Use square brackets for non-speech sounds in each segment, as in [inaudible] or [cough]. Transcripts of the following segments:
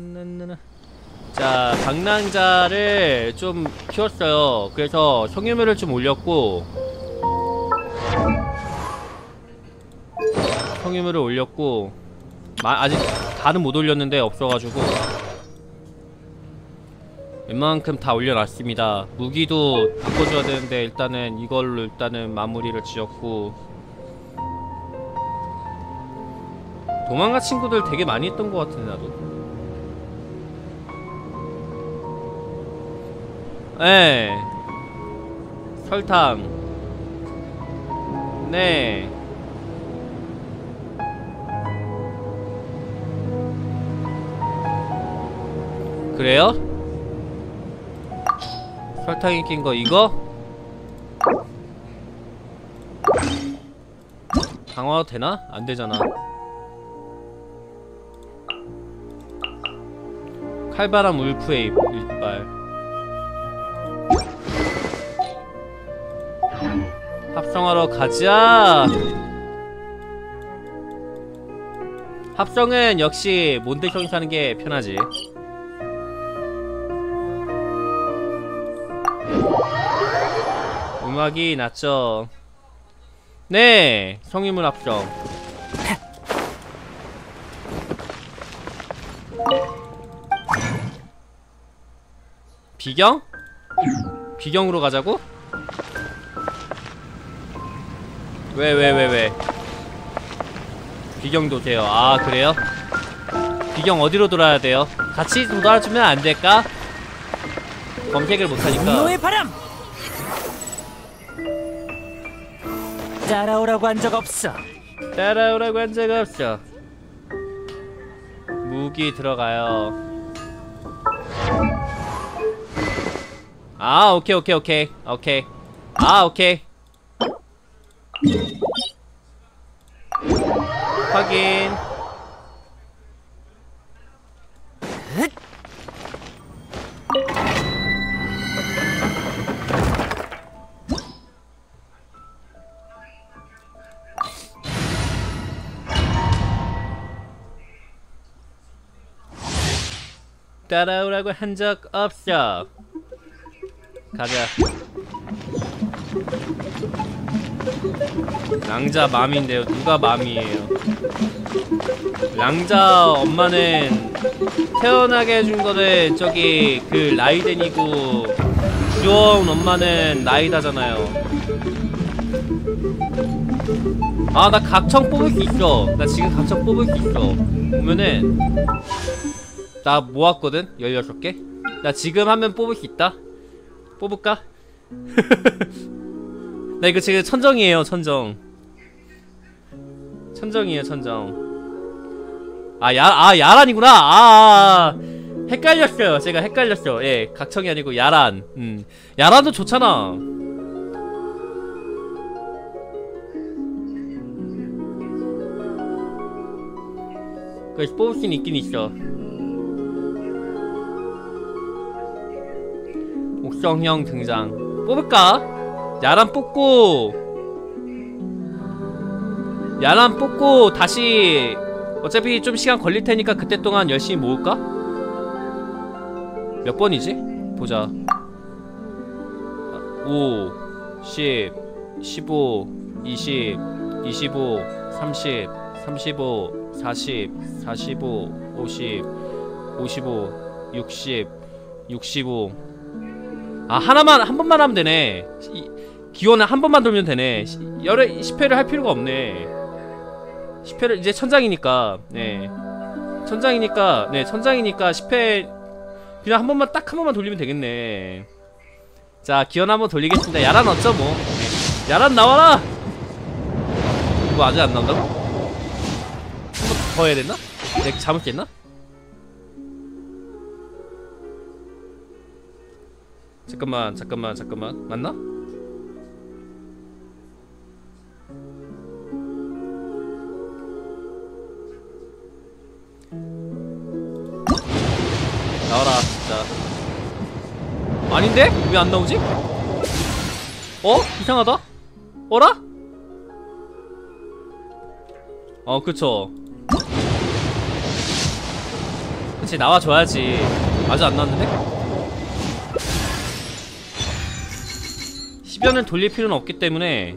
네, 네, 네, 자 방랑자를 좀 키웠어요. 그래서 성유물을 좀 올렸고 성유물을 올렸고 마, 아직 다는 못 올렸는데 없어가지고 웬만큼 다 올려놨습니다. 무기도 바꿔줘야 되는데 일단은 이걸로 일단은 마무리를 지었고 도망가 친구들 되게 많이 했던 것 같은데 나도. 네 설탕 네 그래요? 설탕이 낀 거 이거? 강화 되나? 안 되잖아. 칼바람 울프의 입- 일발. 합성하러 가자. 합성은 역시 몬데형이 사는 게 편하지. 음악이 낮죠. 네, 성인물 합성. 비경? 비경으로 가자고? 왜, 왜, 왜, 왜? 비경 도세요. 아, 그래요? 비경 어디로 돌아야 돼요? 같이 돌아주면 안 될까? 검색을 못하니까. 분노의 바람! 따라오라고 한 적 없어. 따라오라고 한 적 없어. 무기 들어가요. 아, 오케이, 오케이, 오케이, 오케이. 아, 오케이. 확인. 따라오라고 한 적 없어. 가자. 랑자 맘인데요. 누가 맘이에요? 랑자 엄마는 태어나게 해준 거는 저기 그 라이덴이고 주원 엄마는 나이다잖아요. 아 나 각청 뽑을 수 있어. 나 지금 각청 뽑을 수 있어. 보면은 나 모았거든? 16개? 나 지금 하면 뽑을 수 있다? 뽑을까? [laughs] 나 이거 지금 천정이에요 천정. 천정이에요 천정. 아, 야, 아 야란이구나. 아, 아 헷갈렸어요. 제가 헷갈렸어 예 각청이 아니고 야란. 음 야란도 좋잖아. 그래서 뽑을 수는 있긴 있어. 옥성형 등장. 뽑을까? 야란 뽑고 야란 뽑고 다시 어차피 좀 시간 걸릴 테니까 그때 동안 열심히 모을까? 몇 번이지? 보자 5 10 15 20 25 30 35 40 45 50 55 60 65 아 하나만 한 번만 하면 되네 이, 기원은 한 번만 돌면 되네 시- 여러 10회를 할 필요가 없네 10회를 이제 천장이니까 네 천장이니까 네 천장이니까 10회 그냥 한 번만 딱 한 번만 돌리면 되겠네 자 기원 한번 돌리겠습니다 야란 어쩌 뭐 네. 야란 나와라 이거 아직 안 나온다고? 한 번 더 해야 됐나? 내가 잘못했나? 잠깐만 잠깐만 잠깐만 맞나? 나와라 진짜 아닌데? 왜 안 나오지? 어? 이상하다? 어라? 어 그쵸 그렇지 나와줘야지 아직 안 나왔는데? 10연을 돌릴 필요는 없기 때문에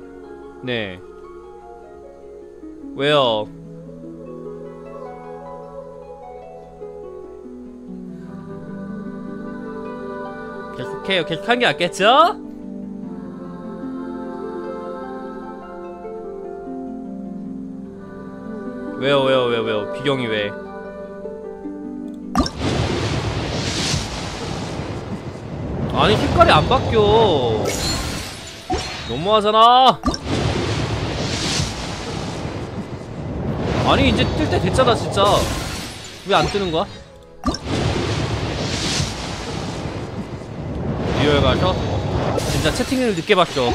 네 왜요? 계속해요 계속하는 게 낫겠죠? 왜요 왜요 왜요 왜요? 비경이 왜? 아니 색깔이 안 바뀌어. 너무하잖아. 아니 이제 뜰 때 됐잖아 진짜. 왜 안 뜨는 거야? 리월 가서 진짜 채팅을 늦게 봤죠.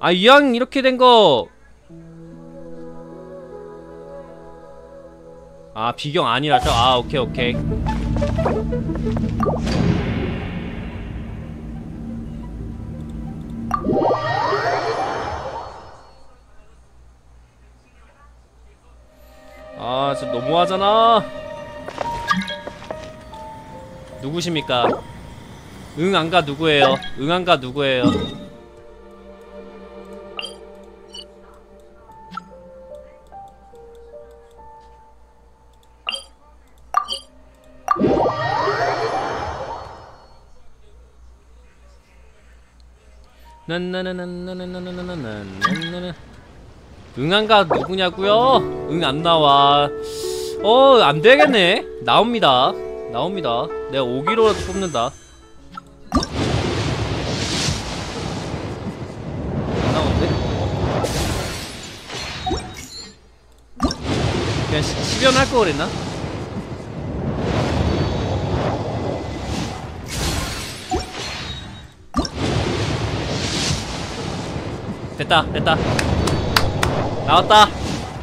아 이왕 이렇게 된거. 아 비경 아니라서. 아 오케이 오케이. 아 진짜 너무하잖아. 누구십니까 응 안가 누구예요 응 안가 누구예요 응안가 누구냐고요? 응 안 나와. 어, 안 되겠네. 나옵니다. 나옵니다. 내가 5기로 뽑는다. 10연 할거 그랬나? 됐다, 됐다. 나왔다.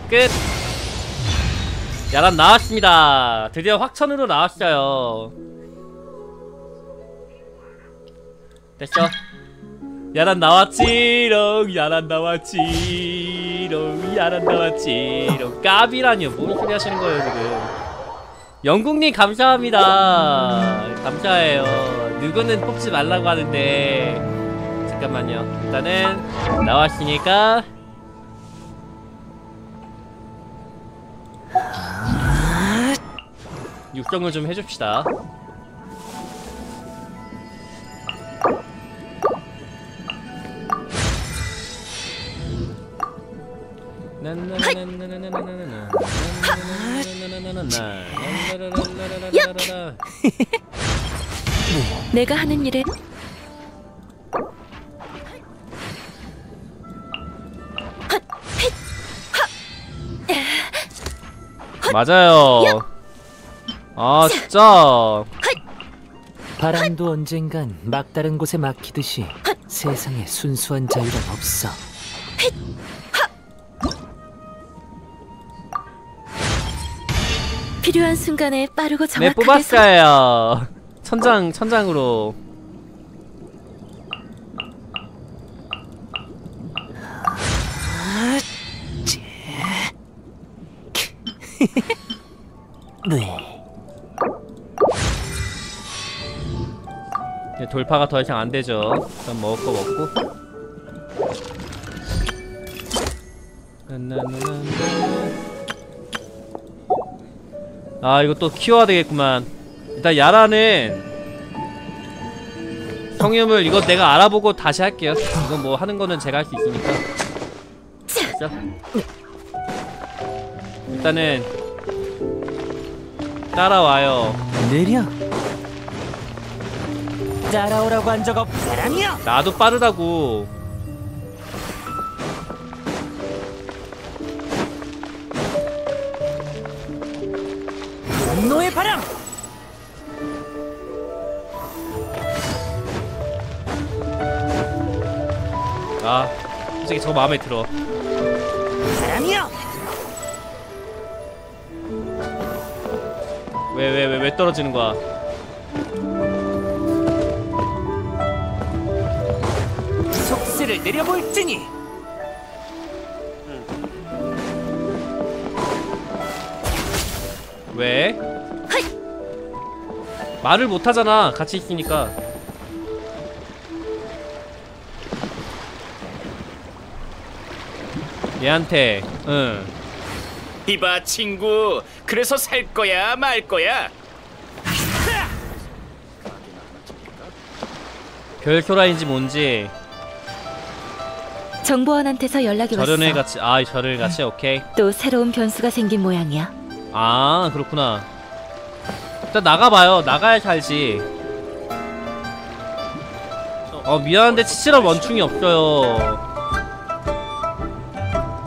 끝. 야란 나왔습니다. 드디어 확천으로 나왔어요. 됐어 야란 나왔지롱 야란 나왔지롱 야란 나왔지롱 까비라니요 뭔 소리 하시는 거예요 지금? 영국님 감사합니다. 감사해요. 누구는 뽑지 말라고 하는데. 잠깐만요. 일단은 나왔으니까. 육성을 좀 해줍시다. 내가 하는 일에! 맞아요. 아 진짜. 바람도 언젠간 막다른 곳에 막히듯이 세상에 순수한 자유는 없어. 필요한 순간에 빠르고 네 정확하게 서... 뽑았어요. 천장 천장으로. 네. 이제 돌파가 더 이상 안 되죠. 일단 먹을 거 먹고. 아 이거 또 키워야 되겠구만. 일단 야라는 성유물 이거 내가 알아보고 다시 할게요. 이건 뭐 하는 거는 제가 할 수 있으니까. 됐어? 일단은 따라와요. 느려. 따라오라고 한 적 없. 사람이야. 나도 빠르다고. 바람. 아, 솔직히 저거 마음에 들어. 사람이야. 왜왜 왜 왜 떨어지는 거야? 속세를 내려볼지니. 왜? 말을 못하잖아. 같이 있으니까. 얘한테 응. 이봐 친구. 그래서 살 거야 말 거야? 별소라인지 뭔지. 정보원한테서 연락이 왔어. 같이 아 절연회 같이? 오케이. 또 새로운 변수가 생긴 모양이야. 아 그렇구나 일단 나가봐요 나가야 살지 어 미안한데 치치런 원충이 없어요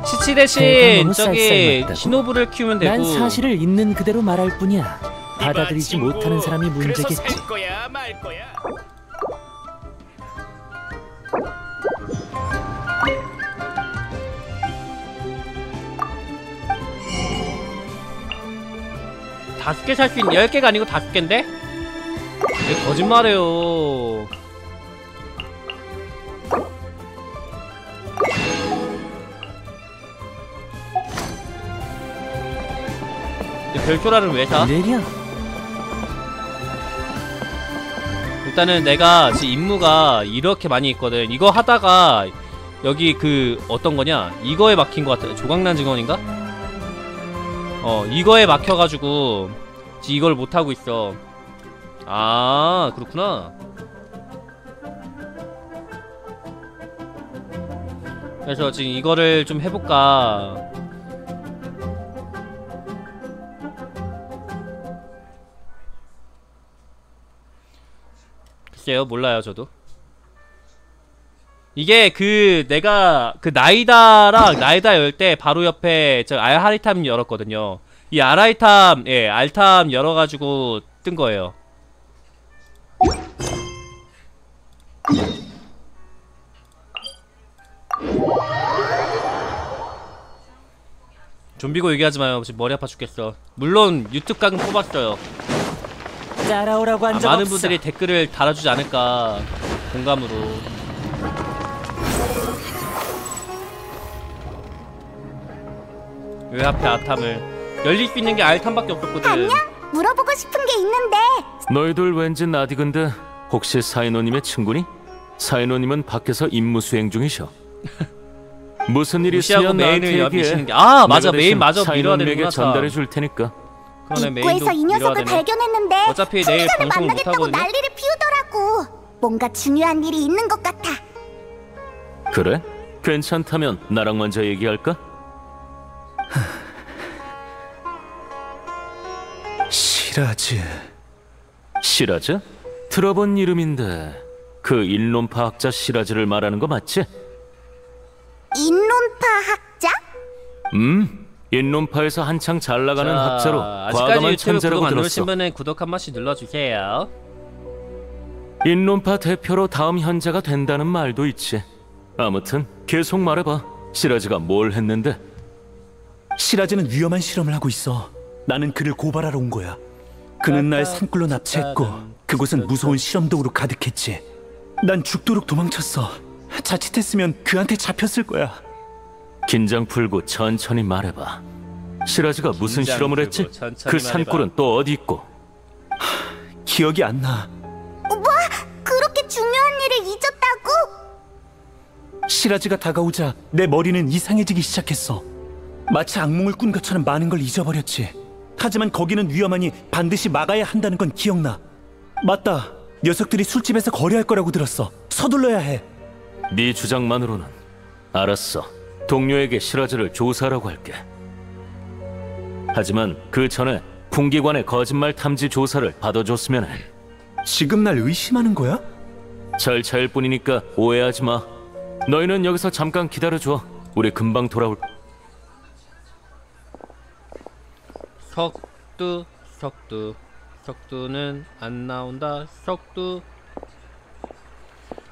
치치 대신 저기? 시노부를 키우면 되고 난 사실을 있는 그대로 말할 뿐이야. 받아들이지. 못하는 사람이 문제겠지. 살 거야 다섯 개 살 수 있는 열 개가 아니고 다섯 개인데? 왜 거짓말해요 근데 별초라를 왜 사? 이래냐? 일단은 내가 지금 임무가 이렇게 많이 있거든 이거 하다가 여기 그 어떤 거냐 이거에 막힌 것 같아 조각난 증언인가? 어 이거에 막혀가지고 이걸 못하고 있어. 아 그렇구나. 그래서 지금 이거를 좀 해볼까? 글쎄요 몰라요 저도 이게 그 내가 그 나이다랑 나이다 열 때 바로 옆에 저 알하리탐 열었거든요. 이 알하리탐 예 알탐 열어가지고 뜬 거예요. 좀비고 얘기하지 마요. 지금 머리 아파 죽겠어. 물론 유튜브 각은 뽑았어요. 따라오라고 아, 한적 많은. 분들이 댓글을 달아주지 않을까. 공감으로 왜 하필 아탐을 열릴 수 있는 게 알탐밖에 없었거든 물어보고 싶은 게 있는데 너희들 왠지 나디근데 혹시 사인호님의 친구니? 사인호님은 밖에서 임무 수행 중이셔. [laughs] 무슨 일이 있으면 나한테 얘기해. 아 맞아 메인 마저 밀어야 되는구나 전달해 참. 줄 테니까. 입구에서 이 녀석을 발견했는데 어차피 내일 순간에 방송을 못 만나겠다고 하거든요 난리를 피우더라고 뭔가 중요한 일이 있는 것 같아 그래? 괜찮다면 나랑 먼저 얘기할까? 시라즈 시라즈? 들어본 이름인데 그 일론파 학자 시라즈를 말하는 거 맞지? 인론파 학자? 음, 일론파에서 한창 잘 나가는 자, 학자로 과감한 천재라고 안 들었어. 누르신 분은 구독 한 번씩 눌러주세요 인론파 대표로 다음 현자가 된다는 말도 있지. 아무튼 계속 말해봐. 시라즈가 뭘 했는데? 시라즈는 위험한 실험을 하고 있어 나는 그를 고발하러 온 거야 그는 날 산불로 납치했고 그곳은 무서운 실험독으로 가득했지 난 죽도록 도망쳤어 자칫했으면 그한테 잡혔을 거야 긴장 풀고 천천히 말해봐. 시라즈가 무슨 실험을 했지? 그. 산골은 또 어디 있고? 기억이 안나 그렇게 중요한 일을 잊었다고? 시라즈가 다가오자 내 머리는 이상해지기 시작했어 마치 악몽을 꾼 것처럼 많은 걸 잊어버렸지 하지만 거기는 위험하니 반드시 막아야 한다는 건 기억나 맞다 녀석들이 술집에서 거래할 거라고 들었어 서둘러야 해 네 주장만으로는 알았어. 동료에게 시라즈를 조사하라고 할게. 하지만 그 전에 군기관의 거짓말 탐지 조사를 받아줬으면 해. 지금 날 의심하는 거야? 절차일 뿐이니까 오해하지 마. 너희는 여기서 잠깐 기다려줘. 우리 금방 돌아올. 석두 석두. 석두는 안 나온다. 석두.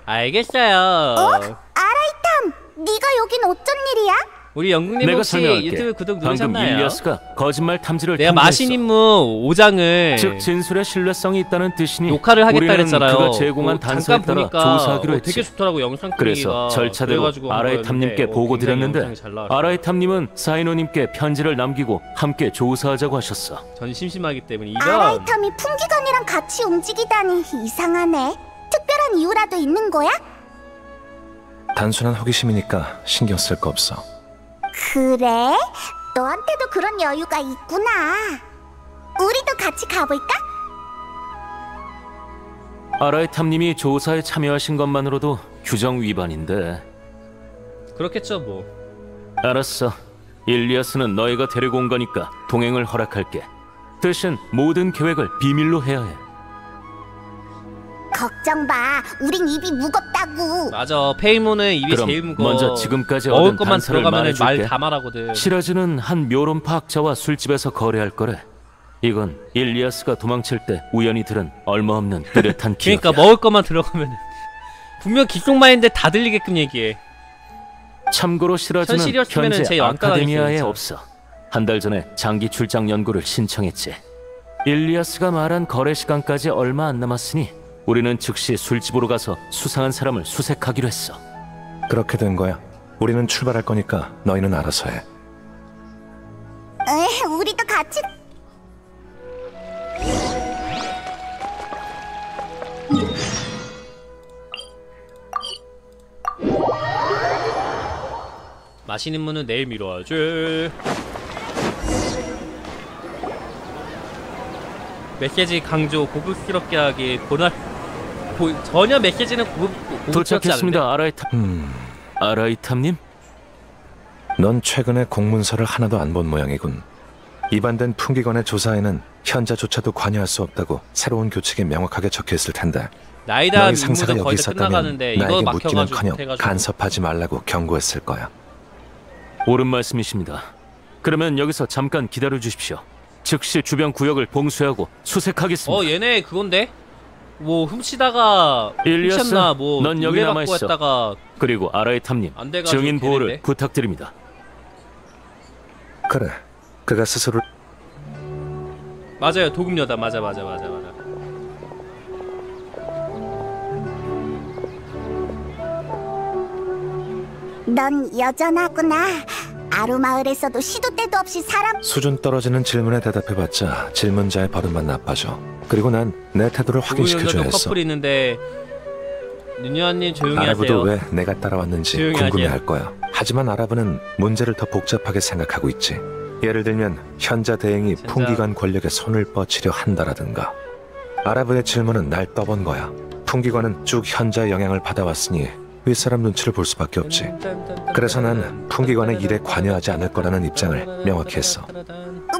알겠어요. 아라이탐! 네가 여긴 어쩐 일이야? 우리 영국님 내가 혹시 설명할게. 유튜브 구독 방금 누르셨나요? 일리아스가 거짓말 탐지를 내가. 마신 임무 5장을 즉 진술에 신뢰성이 있다는 뜻이니 녹화를 하겠다 우리는 그랬잖아요. 그가 제공한 뭐 단서에 잠깐 따라 보니까 조사하기로 어, 했지. 되게 좋더라고 영상 그래서. 절차대로 거였는데, 보고 어, 굉장히 드렸는데 나왔어요. 아라이탐님은 사이노님께 편지를 남기고 함께 조사하자고 하셨어. 전 심심하기 때문에 이런 아라이탐이 풍기관이랑 같이 움직이다니 이상하네. 특별한 이유라도 있는 거야? 단순한 호기심이니까 신경 쓸 거 없어. 그래? 너한테도 그런 여유가 있구나. 우리도 같이 가볼까? 아라이탐님이 조사에 참여하신 것만으로도 규정 위반인데. 그렇겠죠 뭐. 알았어. 일리아스는 너희가 데리고 온 거니까 동행을 허락할게. 대신 모든 계획을 비밀로 해야 해. 걱정 마. 우린 입이 무겁다고. 맞아 페이몬은 입이 그럼 제일 무거워. 먼저 지금까지 먹을 얻은 것만 단서를 들어가면 말 말해줄게. 다 말하거든. 시라즈는 한 묘론 파 학자와 술집에서 거래할 거래. 이건 일리아스가 도망칠 때 우연히 들은 얼마 없는 뚜렷한 [laughs] 기억이야. 그러니까 먹을 것만 들어가면 분명 기속마인데 다 들리게끔 얘기해. 참고로 시라즈는 현실이었으면은 현재 제 왕따 아카데미아에 없어. 한 달 전에 장기 출장 연구를 신청했지. 일리아스가 말한 거래 시간까지 얼마 안 남았으니 우리는 즉시 술집으로 가서 수상한 사람을 수색하기로 했어. 그렇게 된 거야. 우리는 출발할 거니까 너희는 알아서 해. 에, 우리도 같이. 마시는 문은 내일 미뤄야지. 메시지 강조 고급스럽게 하기 고날 보, 전혀 메시지는 고급. 도착했습니다, 아라이탐. 음, 아라이탐님? 넌 최근에 공문서를 하나도 안 본 모양이군. 입안된 풍기관의 조사에는 현자조차도 관여할 수 없다고 새로운 규칙이 명확하게 적혀 있을 텐데 나이다 너희 상사가 여기 있었다면 나에게 묻기는커녕 간섭하지 말라고 경고했을 거야. 옳은 말씀이십니다. 그러면 여기서 잠깐 기다려 주십시오. 즉시 주변 구역을 봉쇄하고 수색하겠습니다. 어 얘네 그건데 뭐 훔치다가 일리아스, 훔쳤나 뭐넌 여기 의뢰받고 남아 있어. 했다가 그리고 아라이탐님 안 돼가지고 증인 보호를 걔네인데. 부탁드립니다. 그래, 그가 스스로 맞아요 도금녀다 맞아 맞아 맞아 맞아 넌 여전하구나. 아루마을에서도 시도 때도 없이 사람 수준 떨어지는 질문에 대답해봤자 질문자의 버릇만 나빠져. 그리고 난 내 태도를 확인시켜줘야 했어. 커플이 있는데 윤여한님 조용히 하세요 왜 내가 따라왔는지 조용히 궁금해할 거야. 하지만 아라브는 문제를 더 복잡하게 생각하고 있지. 예를 들면 현자 대행이 진짜. 풍기관 권력에 손을 뻗치려 한다라든가. 아라브의 질문은 날 떠본 거야. 풍기관은 쭉 현자의 영향을 받아왔으니 윗사람 눈치를 볼 수밖에 없지. 그래서 난 풍기관의 일에 관여하지 않을 거라는 입장을 명확히 했어.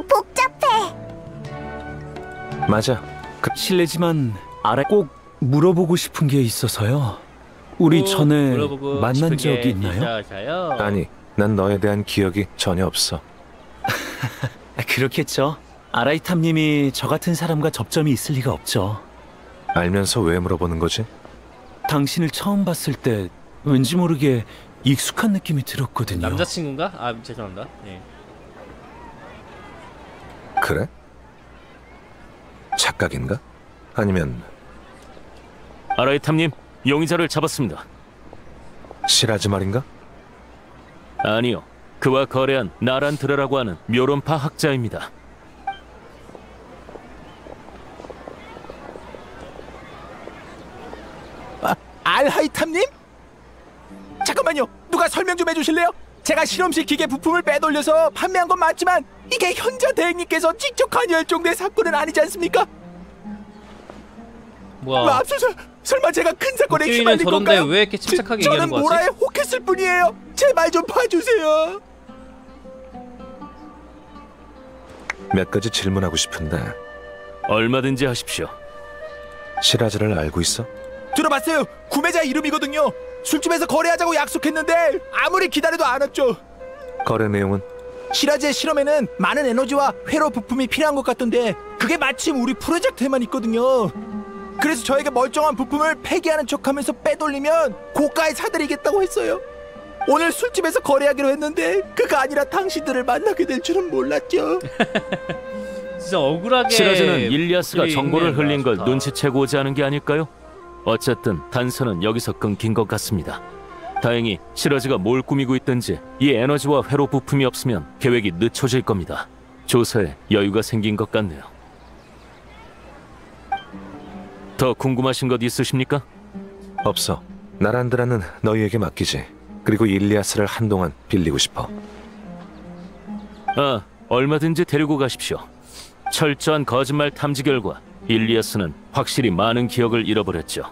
복잡해. 맞아. 실례지만 아래 꼭 물어보고 싶은 게 있어서요. 우리 꼭 전에 만난 적이 게 있나요? 있어서요. 아니, 난 너에 대한 기억이 전혀 없어. 아, [laughs] 그렇겠죠. 아라이탐님이 저 같은 사람과 접점이 있을 리가 없죠. 알면서 왜 물어보는 거지? 당신을 처음 봤을 때 왠지 모르게 익숙한 느낌이 들었거든요. 남자친구인가? 아 죄송합니다 네. 그래? 착각인가? 아니면 아라이탐님 용의자를 잡았습니다. 시라즈 말인가? 아니요. 그와 거래한 나란드라라고 하는 묘론파 학자입니다. 알하이탐님? 잠깐만요. 누가 설명 좀 해주실래요? 제가 실험실 기계 부품을 빼돌려서 판매한 건 맞지만 이게 현자 대행님께서 직접 관여할 정도의 사건은 아니지 않습니까? 뭐야 맙소사 설마 제가 큰 사건에 휘말린 저런데 건가요? 왜 이렇게 침착하게 저- 얘기하는 저는 거지? 모라에 혹했을 뿐이에요. 제 말 좀 봐주세요. 몇 가지 질문하고 싶은데 얼마든지 하십시오. 시라즈를 알고 있어? 들어봤어요. 구매자 이름이거든요. 술집에서 거래하자고 약속했는데 아무리 기다려도 안 왔죠. 거래 내용은 시라즈의 실험에는 많은 에너지와 회로 부품이 필요한 것 같던데 그게 마침 우리 프로젝트에만 있거든요. 그래서 저에게 멀쩡한 부품을 폐기하는 척하면서 빼돌리면 고가에 사드리겠다고 했어요. 오늘 술집에서 거래하기로 했는데 그가 아니라 당신들을 만나게 될 줄은 몰랐죠. [laughs] 진짜 억울하게 시라즈는 일리아스가 정보를 읽는다, 흘린 걸 좋다. 눈치채고 오지 않은 게 아닐까요? 어쨌든 단서는 여기서 끊긴 것 같습니다. 다행히 시라즈가 뭘 꾸미고 있든지 이 에너지와 회로 부품이 없으면 계획이 늦춰질 겁니다. 조사에 여유가 생긴 것 같네요. 더 궁금하신 것 있으십니까? 없어. 나란드라는 너희에게 맡기지. 그리고 일리아스를 한동안 빌리고 싶어. 아, 얼마든지 데리고 가십시오. 철저한 거짓말 탐지 결과 일리아스는 확실히 많은 기억을 잃어버렸죠.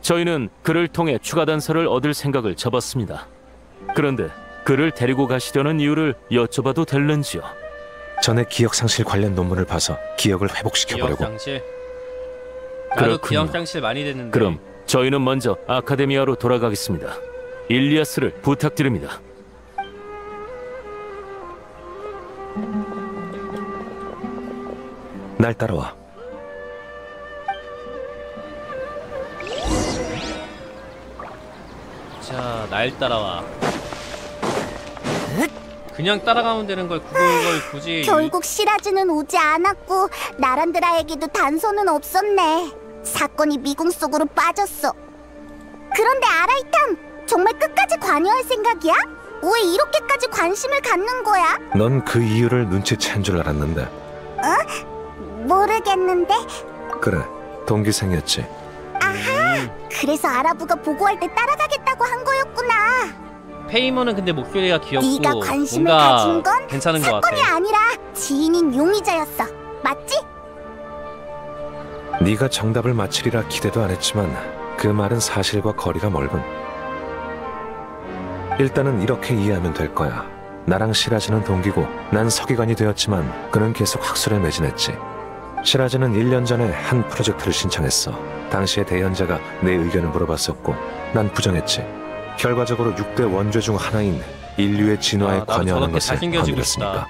저희는 그를 통해 추가 단서를 얻을 생각을 접었습니다. 그런데 그를 데리고 가시려는 이유를 여쭤봐도 될는지요? 전에 기억 상실 관련 논문을 봐서 기억을 회복시켜 보려고. 상실. 나도 그렇군요. 기억 상실 많이 됐는데. 그럼 저희는 먼저 아카데미아로 돌아가겠습니다. 일리아스를 부탁드립니다. 날 따라와. 자, 날 따라와. 그냥 따라가면 되는 걸 그걸 굳이 결국 시라즈는 오지 않았고 나란드라에게도 단서는 없었네. 사건이 미궁 속으로 빠졌어. 그런데 아라이탐 정말 끝까지 관여할 생각이야? 왜 이렇게까지 관심을 갖는 거야? 넌 그 이유를 눈치챈 줄 알았는데. 모르겠는데. 그래, 동기생이었지. 그래서 아라부가 보고할 때 따라가겠다고 한 거였구나. 페이머는 근데 목소리가 귀엽고 네가 관심을 뭔가 가진 건 괜찮은 것 같아. 사건이 아니라 지인인 용의자였어. 맞지? 네가 정답을 맞히리라 기대도 안 했지만 그 말은 사실과 거리가 멀군. 일단은 이렇게 이해하면 될 거야. 나랑 시라즈는 동기고 난 서기관이 되었지만 그는 계속 학술에 매진했지. 시라즈는 1년 전에 한 프로젝트를 신청했어. 당시에 대현자가 내 의견을 물어봤었고 난 부정했지. 결과적으로 6대 원죄 중 하나인 인류의 진화에 아, 관여하는 것을 건드렸으니까.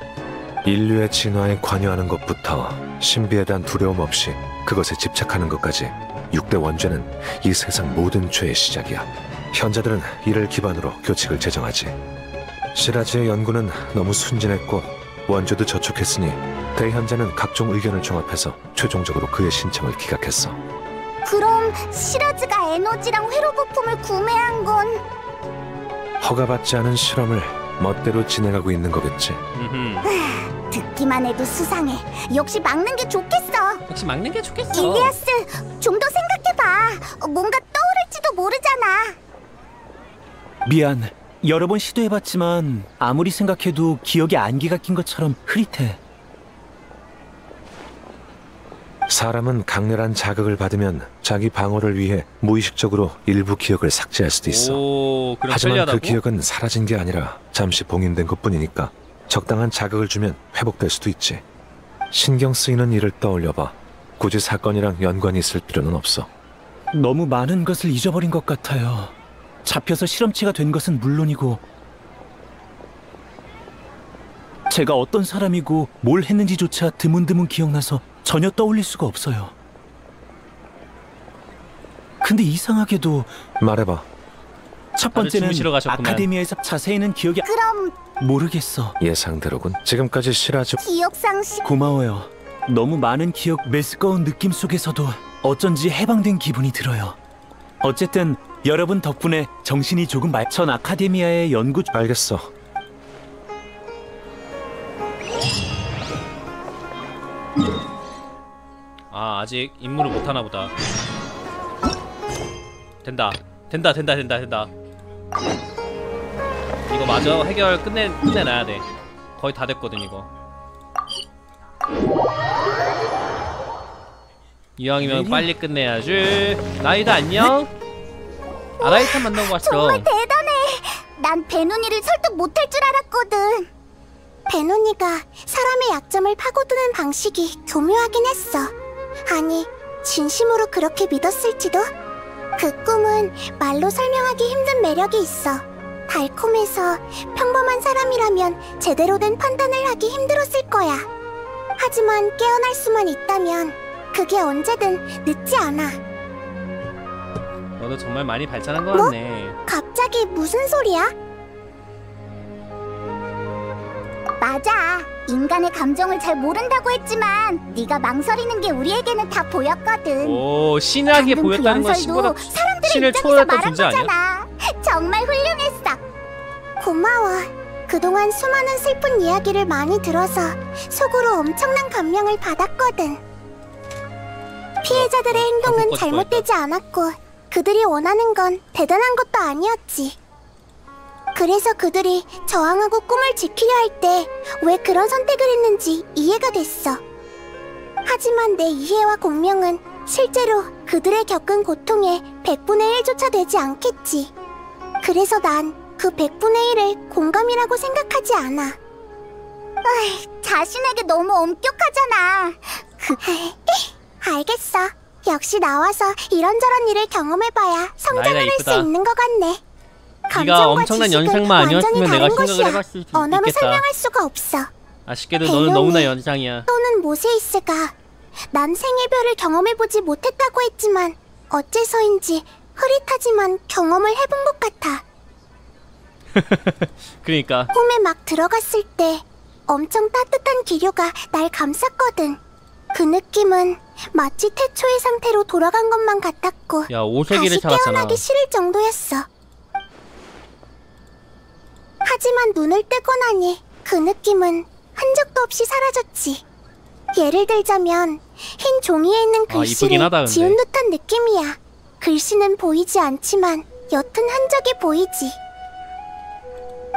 인류의 진화에 관여하는 것부터 신비에 대한 두려움 없이 그것에 집착하는 것까지 6대 원죄는 이 세상 모든 죄의 시작이야. 현자들은 이를 기반으로 교칙을 제정하지. 시라즈의 연구는 너무 순진했고 원죄도 저촉했으니 대현자는 각종 의견을 종합해서 최종적으로 그의 신청을 기각했어. 그럼 시라즈가 에너지랑 회로 부품을 구매한 건 허가받지 않은 실험을 멋대로 진행하고 있는 거겠지. 음흠. 듣기만 해도 수상해. 역시 막는 게 좋겠어. 역시 막는 게 좋겠어. 일리아스, 좀 더 생각해봐. 뭔가 떠오를지도 모르잖아. 미안. 여러 번 시도해봤지만 아무리 생각해도 기억에 안개가 낀 것처럼 흐릿해. 사람은 강렬한 자극을 받으면 자기 방어를 위해 무의식적으로 일부 기억을 삭제할 수도 있어. 오, 하지만 편리하다고? 그 기억은 사라진 게 아니라 잠시 봉인된 것뿐이니까 적당한 자극을 주면 회복될 수도 있지. 신경 쓰이는 일을 떠올려봐. 굳이 사건이랑 연관이 있을 필요는 없어. 너무 많은 것을 잊어버린 것 같아요. 잡혀서 실험체가 된 것은 물론이고 제가 어떤 사람이고 뭘 했는지조차 드문드문 기억나서 전혀 떠올릴 수가 없어요. 근데 이상하게도 말해봐. 첫 번째는. 아카데미아에서 자세히는 기억이 그럼 모르겠어. 예상대로군. 지금까지 시라즈 기억 상실 고마워요. 너무 많은 기억 메스꺼운 느낌 속에서도 어쩐지 해방된 기분이 들어요. 어쨌든 여러분 덕분에 정신이 조금 말. 전 아카데미아의 연구 알겠어. 아, 아직 임무를 못 하나 보다. 된다. 된다. 된다. 된다. 된다. 이거 맞아. 해결 끝내 끝내놔야 돼. 거의 다 됐거든 이거. 이왕이면 빨리 끝내야지. 나이다 안녕. 아라이탄 만나고 왔어. 정말 대단해. 난 베누니를 설득 못할 줄 알았거든. 베누니가 사람의 약점을 파고드는 방식이 교묘하긴 했어. 아니, 진심으로 그렇게 믿었을지도? 그 꿈은 말로 설명하기 힘든 매력이 있어. 달콤해서 평범한 사람이라면 제대로 된 판단을 하기 힘들었을 거야. 하지만 깨어날 수만 있다면 그게 언제든 늦지 않아. 너도 정말 많이 발전한 것 뭐? 같네. 갑자기 무슨 소리야? 맞아. 인간의 감정을 잘 모른다고 했지만 네가 망설이는 게 우리에게는 다 보였거든. 오 신하게 방금 보였다는 그건 신보다 신을 초월했던 존재 아니야? 정말 훌륭했어. 고마워. 그동안 수많은 슬픈 이야기를 많이 들어서 속으로 엄청난 감명을 받았거든. 피해자들의 어, 행동은 바꿔 잘못되지 않았고 그들이 원하는 건 대단한 것도 아니었지. 그래서 그들이 저항하고 꿈을 지키려 할 때 왜 그런 선택을 했는지 이해가 됐어. 하지만 내 이해와 공명은 실제로 그들의 겪은 고통의 100분의 1조차 되지 않겠지. 그래서 난 그 100분의 1을 공감이라고 생각하지 않아. 으이, 자신에게 너무 엄격하잖아. 그... [laughs] 알겠어. 역시 나와서 이런저런 일을 경험해봐야 성장을 할 수. 있는 것 같네. 네가 엄청난 연상만 아니었으면 내가 생각을 것이야. 해봤을 수 언어로 있겠다. 설명할 수가 없어. 아쉽게도 너는 너무나 연상이야 또는 모세이스가 난 생애별을 경험해보지 못했다고 했지만 어째서인지 흐릿하지만 경험을 해본 것 같아. [laughs] 그러니까 꿈에 막 들어갔을 때 엄청 따뜻한 기류가 날 감쌌거든. 그 느낌은 마치 태초의 상태로 돌아간 것만 같았고 야 다시 깨어나기 싫을 정도였어. 하지만 눈을 뜨고 나니 그 느낌은 흔적도 없이 사라졌지. 예를 들자면 흰 종이에 있는 아, 글씨를 근데. 지운 듯한 느낌이야. 글씨는 보이지 않지만 옅은 흔적이 보이지.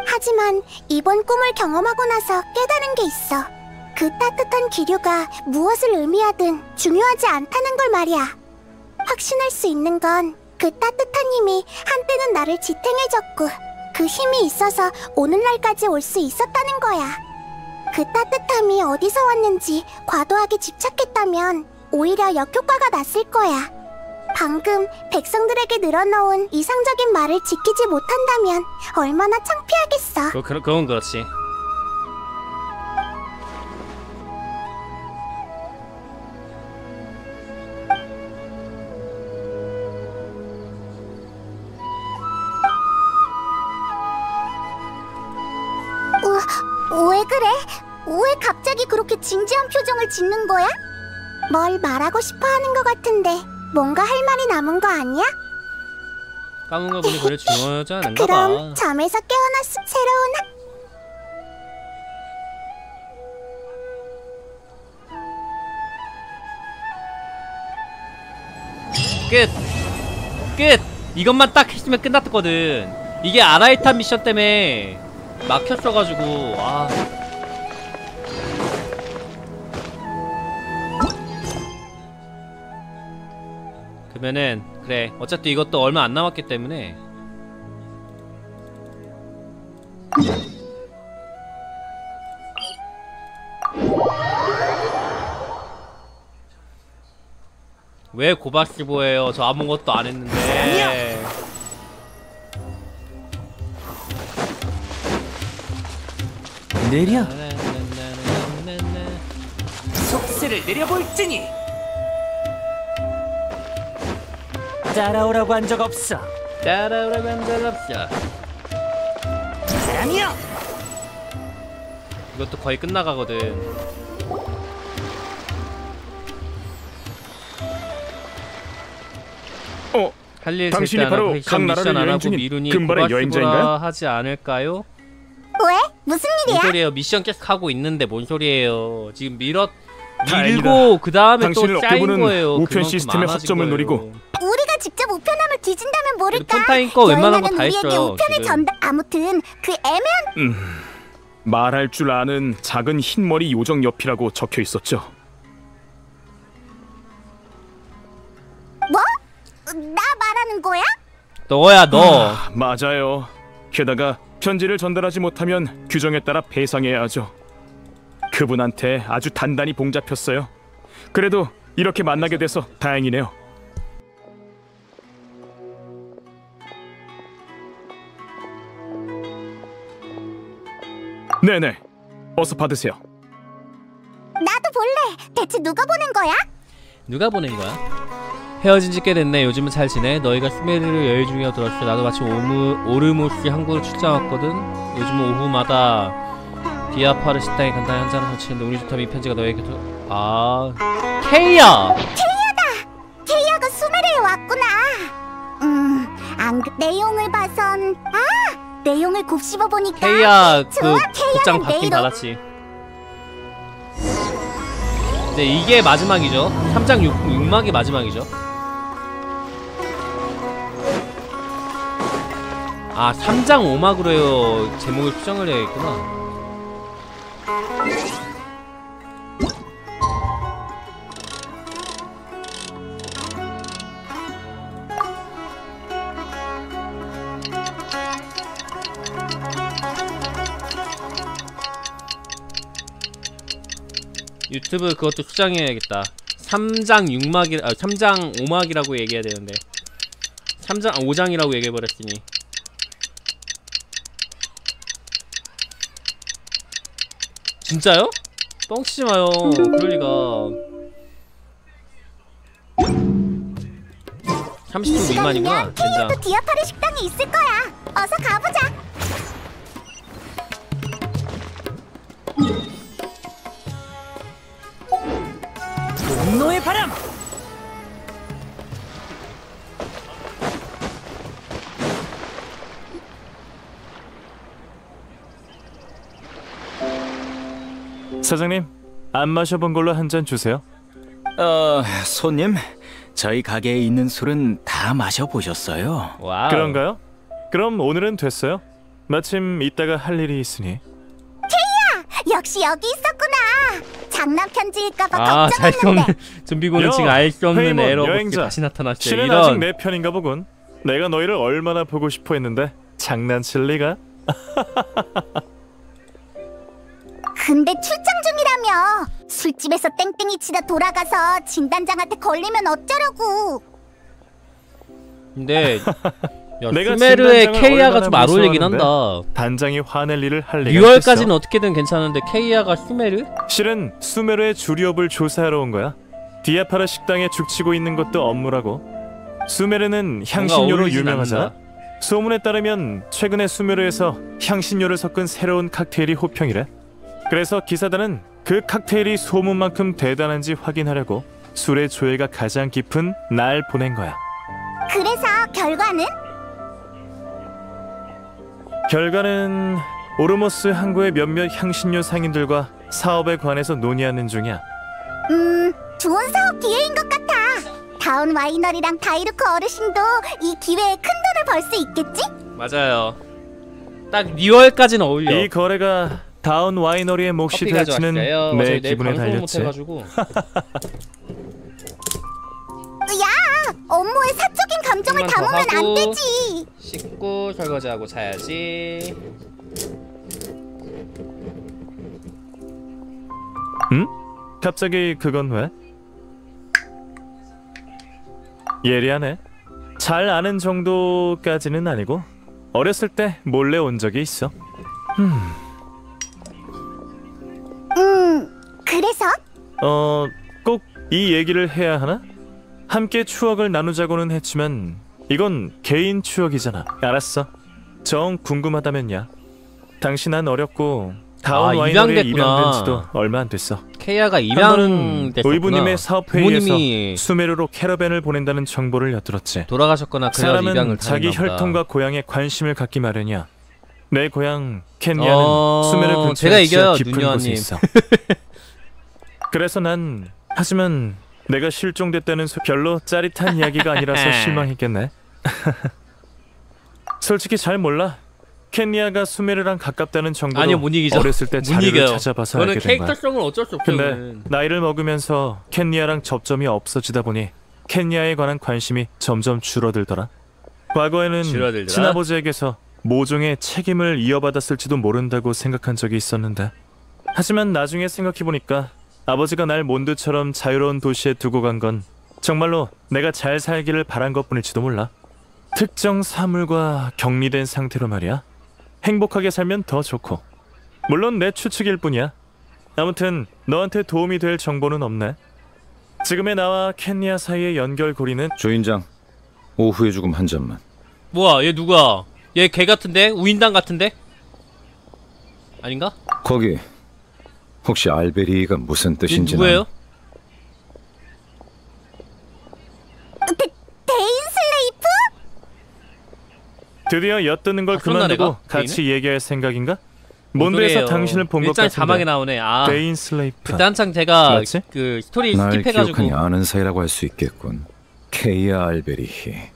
하지만 이번 꿈을 경험하고 나서 깨달은 게 있어. 그 따뜻한 기류가 무엇을 의미하든 중요하지 않다는 걸 말이야. 확신할 수 있는 건 그 따뜻한 힘이 한때는 나를 지탱해줬고 그 힘이 있어서 오늘날까지 올 수 있었다는 거야. 그 따뜻함이 어디서 왔는지 과도하게 집착했다면 오히려 역효과가 났을 거야. 방금 백성들에게 늘어놓은 이상적인 말을 지키지 못한다면 얼마나 창피하겠어. 그, 그, 그건 그렇지 왜 그래? 왜 갑자기 그렇게 진지한 표정을 짓는 거야? 뭘 말하고 싶어 하는 것 같은데 뭔가 할 말이 남은 거 아니야? 까문 거 보니 그래 중요하지 않은가 그럼 봐 잠에서 깨어났을 새로운 하- 끝! 끝! 이것만 딱 했으면 끝났거든 이게 아라이타 미션 때문에 막혔어가지고 아 그러면은 그래 어차피 이것도 얼마 안 남았기 때문에 왜 고바시보예요? 저 아무것도 안 했는데. 내려. 속세를 내려볼지니 따라오라고 한 적 없어 따라오라고 한 적 없어. 아니야 이것도 거의 끝나가거든. 어, 할일 당신이 바로 각 나라를 여행 중인 금발의 여행자인가요? 하지 않을까요? 왜? 무슨 뭔 일이야? 소리예요? 미션 계속 하고 있는데 뭔 소리예요? 지금 밀었 다행이다. 밀고 그 다음에 또 어깨보는 거예요. 우편 시스템의 허점을 거예요. 노리고 우리가 직접 우편함을 뒤진다면 모를까? 폰타인 거 웬만한 거 여행하는 다 우리에게 했어요, 우편을. 전달 아무튼 그 애매한 말할 줄 아는 작은 흰머리 요정 옆이라고 적혀 있었죠. 뭐? 나 말하는 거야? 너야 너. 아, 맞아요. 게다가 편지를 전달하지 못하면 규정에 따라 배상해야 하죠. 그분한테 아주 단단히 봉잡혔어요. 그래도 이렇게 만나게 돼서 다행이네요. 네네. 어서 받으세요. 나도 볼래. 대체 누가 보낸 거야? 누가 보낸 거야? 헤어진 지 꽤 됐네. 요즘은 잘 지내? 너희가 스메르를 여행 중이라고 들었어. 나도 마침 오무, 오르모스 항구로 출장 왔거든. 요즘은 오후마다 디아파르 식당에 간다 현장을 설치했는데 운이 좋다면 이 편지가 너에게 도... 아 케이야 케이아가 수메르에 왔구나. 음, 안 그, 내용을 봐선 아 내용을 곱씹어 보니까 케이야 그 복장 바뀐 같이 네 이게 마지막이죠 3장 6, 6막이 마지막이죠 아 3장 5막으로 해요. 제목을 수정을 해야겠구나. 유튜브 그것도 수정해야겠다. 3장 6막이 아 3장 5막이라고 얘기해야 되는데. 3장 5장이라고 얘기해버렸으니 진짜요? 뻥치지 마요 그럴리가 30분 이 미만이구나 젠장 디아파르 식당에 있을 거야. 어서 가보자. 분노의 바람 사장님, 안 마셔본 걸로 한 잔 주세요. 어, 손님, 저희 가게에 있는 술은 다 마셔보셨어요? 와우 그런가요? 그럼 오늘은 됐어요. 마침 이따가 할 일이 있으니. 역시 여기 있었구나. 장난 편지일까봐 아, 걱정했는데. 좀비 [laughs] 고는치가 야, 알수 없는 페이몬, 에러 모습이 여행자. 다시 나타났어요. 아직 이런 내 편인가 보군. 내가 너희를 얼마나 보고 싶어 했는데 장난칠 리가? [laughs] 근데 출장 중이라며. 술집에서 땡땡이 치다 돌아가서 진단장한테 걸리면 어쩌려고. 근데 [laughs] 야, 내가 스메르의 케이아가 좀 안 어울리긴? 한다. 단장이 화낼 일을 할 리가 6월까지는 있겠어. 어떻게든 괜찮은데 케이아가 스메르? 실은 수메르의 주리업을 조사하러 온 거야. 디아파라 식당에 죽치고 있는 것도 업무라고. 수메르는 향신료로. 않는다. 소문에 따르면 최근에 수메르에서 향신료를 섞은 새로운 칵테일이 호평이래. 그래서 기사단은 그 칵테일이 소문만큼 대단한지 확인하려고 술의 조예가 가장 깊은 날 보낸 거야. 그래서 결과는? 결과는 오르모스 항구의 몇몇 향신료 상인들과 사업에 관해서 논의하는 중이야. 음, 좋은 사업 기회인 것 같아. 다운 와이너리랑 다이루크 어르신도 이 기회에 큰 돈을 벌 수 있겠지? 맞아요. 딱 2월까지는 어울려. 이 거래가 다운 와이너리의 몫이 될지는 가져왔어요. 내 기분에 달렸지. [laughs] 야, 업무에 사적인 감정을 담으면 안. 되지. 씻고 설거지하고 자야지. 응? 갑자기 그건 왜? 예리하네. 잘 아는 정도까지는 아니고 어렸을 때 몰래 온 적이 있어. 음, 그래서? 어, 꼭 이 얘기를 해야 하나? 함께 추억을 나누자고는 했지만 이건 개인 추억이잖아. 알았어. 정 궁금하다면야. 당신 난 어렸고 다운 아, 와이너리에. 입양된 지도 얼마 안 됐어. 케이아가 입양됐었구나. 의부님의 사업 회의에서 부모님이 수메르로 캐러밴을 보낸다는 정보를 엿들었지. 돌아가셨거나 그래서 입양을 사람은 자기. 혈통과 고향에 관심을 갖기 마련이야. 내 고향 켄야는 어, 수메르 근처에 제가 깊은 눈여아님. 곳에 있어. [laughs] 그래서 난 하지만 내가 실종됐다는 소... 별로 짜릿한 이야기가 아니라서 [laughs] 실망했겠네. [laughs] 솔직히 잘 몰라. 켄야가 수메르랑 가깝다는 정보로 아니요, 못 이기죠. 어렸을 때못 자료를 이겨요. 찾아봐서 알게 된 거야. 캐릭터성은 어쩔 수 없죠. 근데 그거는. 나이를 먹으면서 켄야랑 접점이 없어지다 보니 켄야에 관한 관심이 점점 줄어들더라. 과거에는 줄어들더라? 친아버지에게서 모종의 책임을 이어받았을지도 모른다고 생각한 적이 있었는데 하지만 나중에 생각해보니까 아버지가 날 몬드처럼 자유로운 도시에 두고 간 건 정말로 내가 잘 살기를 바란 것뿐일지도 몰라. 특정 사물과 격리된 상태로 말이야. 행복하게 살면 더 좋고 물론 내 추측일 뿐이야. 아무튼 너한테 도움이 될 정보는 없네. 지금의 나와 켄야 사이의 연결고리는 주인장 오후에 죽음 한 잔만 뭐야 얘 누가? 얘 개 같은데? 우인당 같은데? 아닌가? 거기 혹시 알베리가 무슨 얘 뜻인지 누구예요? 데인 슬레이프? 드디어 엿드는 걸 봤었나, 그만두고? 같이 얘기할 생각인가? 뭔 몬드에서. 당신을 본 것 같은데. 자막에 나오네. 아. 데인 슬레이프. 그때 한창 제가 맞지? 그 스토리 날 스킵해가지고 기억하니 아는 사이라고 할 수 있겠군. 케이아 알베리히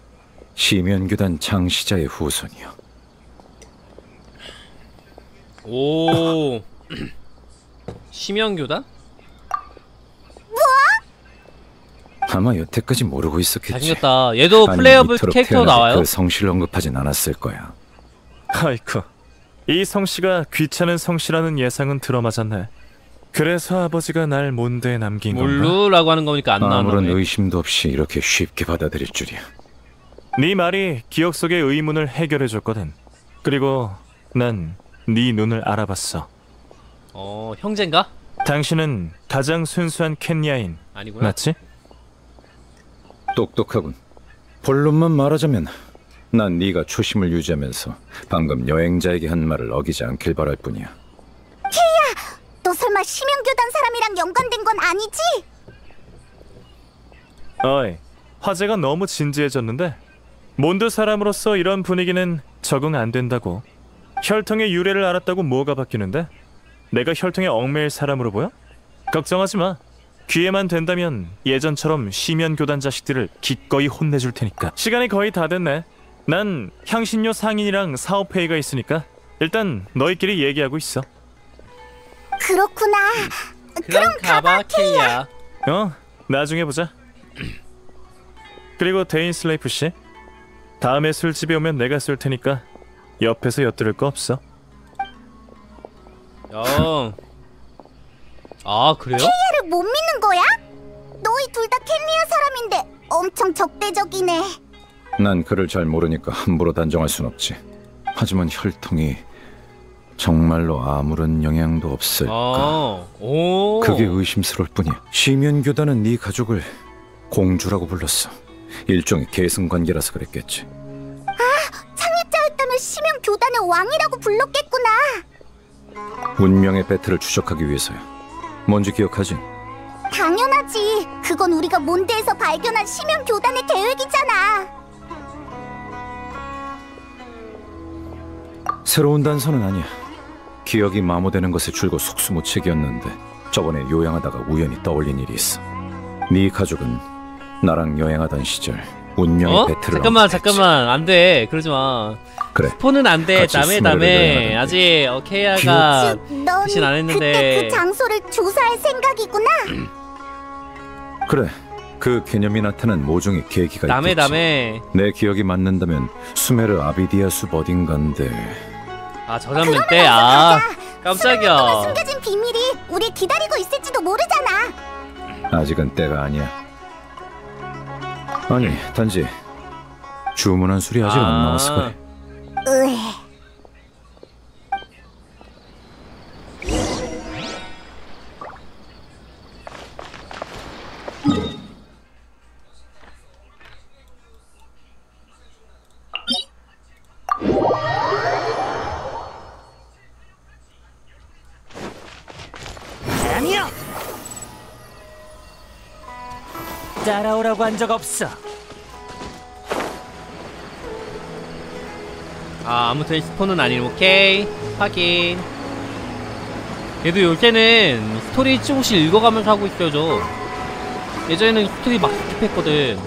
심연교단 창시자의 후손이요. 오 [clears throat] 심연교단? 아마 여태까지 모르고 있었겠지. 잘생겼다. 얘도 아니, playable 이토록 태어나서 나와요? 그 성씨를 언급하진 않았을 거야. 아이쿠. 이 성씨가 귀찮은 성씨라는 예상은 들어맞았네. 그래서 아버지가 날 몬드에 남긴 건가? 몰루라고 하는 거니까 안 아무런 나오네. 의심도 없이 이렇게 쉽게 받아들일 줄이야. 네 말이 기억 속의 의문을 해결해 줬거든. 그리고 난 네 눈을 알아봤어. 어 형제인가? 당신은 가장 순수한 켄야인 아니구나. 맞지? 똑똑하군. 본론만 말하자면 난 네가 초심을 유지하면서 방금 여행자에게 한 말을 어기지 않길 바랄 뿐이야. 너 설마 심연교단 사람이랑 연관된 건 아니지? 어이, 화제가 너무 진지해졌는데 몬드 사람으로서 이런 분위기는 적응 안 된다고. 혈통의 유래를 알았다고 뭐가 바뀌는데? 내가 혈통에 얽매일 사람으로 보여? 걱정하지 마. 기회만 된다면 예전처럼 시면 교단 자식들을 기꺼이 혼내줄 테니까. 시간이 거의 다 됐네. 난 향신료 상인이랑 사업 회의가 있으니까 일단 너희끼리 얘기하고 있어. 그렇구나. 그럼 가봐 케이야. 어, 나중에 보자. 그리고 데인 슬레이프 씨, 다음에 술집에 오면 내가 쏠 테니까 옆에서 엿들을 거 없어. 영. 아 그래요? 케이아를 못 믿는 거야? 너희 둘다 켄리아 사람인데 엄청 적대적이네. 난 그를 잘 모르니까 함부로 단정할 순 없지. 하지만 혈통이 정말로 아무런 영향도 없을까? 어. 오. 그게 의심스러울 뿐이야. 시면 교단은 네 가족을 공주라고 불렀어. 일종의 계승 관계라서 그랬겠지. 창립자였다면 심연 교단의 왕이라고 불렀겠구나. 운명의 배틀을 추적하기 위해서야. 뭔지 기억하지? 당연하지. 그건 우리가 몬드에서 발견한 심연 교단의 계획이잖아. 새로운 단서는 아니야. 기억이 마모되는 것에 줄곧 속수무책이었는데 저번에 요양하다가 우연히 떠올린 일이 있어. 네 가족은 나랑 여행하던 시절 운명의 어? 배틀을 잠깐만. 잠깐만 안돼 그러지 마. 그래. 스폰은 안돼 남의 남의. 아직 어, 케이아가 넌 대신 안 했는데. 그때 그 장소를 조사할 생각이구나. [clears throat] 그래. 그 개념이 나타난 모종의 계기가 남의 있겠지. 남의 내 기억이 맞는다면 수메르 아비디아 숲 어딘가인데 아 저 장면 때아 깜짝이야. 숨겨진 비밀이 우리 기다리고 있을지도 모르잖아. 아직은 때가 아니야. 아니, 단지 주문한 술이 아직 아. 안 나와서 그래. 으에. 따라오라고 한 적 없어. 아 아무튼 스포는 아니고 오케이 확인. 그래도 요새는 스토리 조금씩 읽어가면서 하고 있어요 저. 예전에는 스토리 막 skip했거든.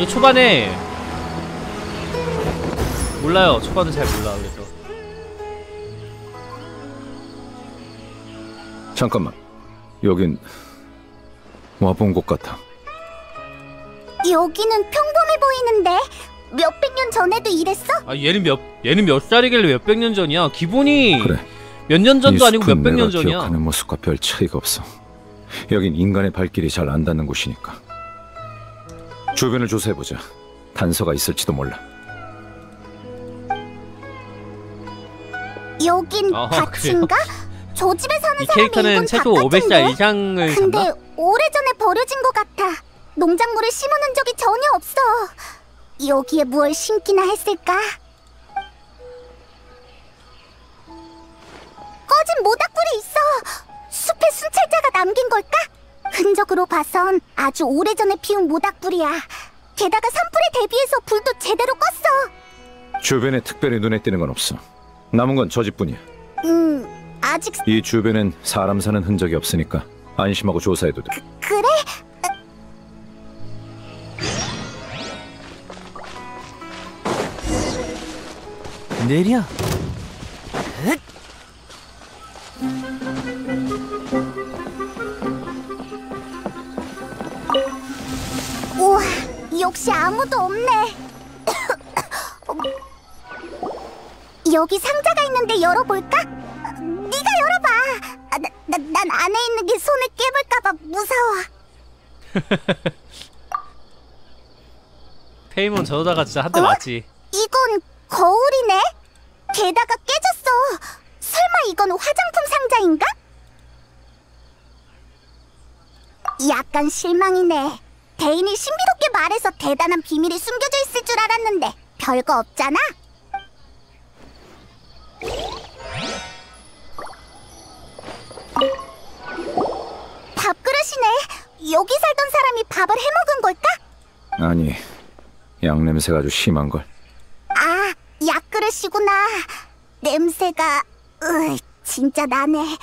이 초반에 몰라요. 초반은 잘 몰라 그래서. 잠깐만. 여긴 와본 곳 같아. 여기는 평범해 보이는데 몇백 년 전에도 이랬어? 아 얘는 몇 얘는 몇 살이길래 몇백 년 전이야? 기본이 그래. 몇 년 전도 이 아니고 몇백 년 전이야. 기억하는 모습과 별 차이가 없어. 여긴 인간의 발길이 잘 안 닿는 곳이니까. 주변을 조사해 보자. 단서가 있을지도 몰라. 여긴 아, 밭인가? 저 집에 사는 이 사람이 캐릭터는 이건 최소 밭 500살 같은데? 이상을 근데 산다? 오래전에 버려진 것 같아. 농작물을 심어놓은 적이 전혀 없어. 여기에 무얼 심기나 했을까? 꺼진 모닥불이 있어. 숲의 순찰자가 남긴 걸까? 흔적으로 봐선 아주 오래전에 피운 모닥불이야. 게다가 산불에 대비해서 불도 제대로 껐어. 주변에 특별히 눈에 띄는 건 없어. 남은 건 저 집뿐이야. 음, 아직 이 주변엔 사람 사는 흔적이 없으니까 안심하고 조사해도 돼. 그래? 느려. 우와, 역시 아무도 없네. 여기 상자가 있는데 열어볼까? 네가 열어봐. 아, 나, 나, 난 안에 있는 게 손에 깨물까봐 무서워. [laughs] 페이몬 저러다가 진짜 한 대 맞지. 이건 거울이네. 게다가 깨졌어. 설마 이건 화장품 상자인가? 약간 실망이네. 대인이 신비롭게 말해서 대단한 비밀이 숨겨져 있을 줄 알았는데 별거 없잖아. 밥그릇이네. 여기 살던 사람이 밥을 해먹은 걸까? 아니, 양 냄새가 아주 심한 걸. 아, 약그릇이구나. 냄새가 으, 진짜 나네.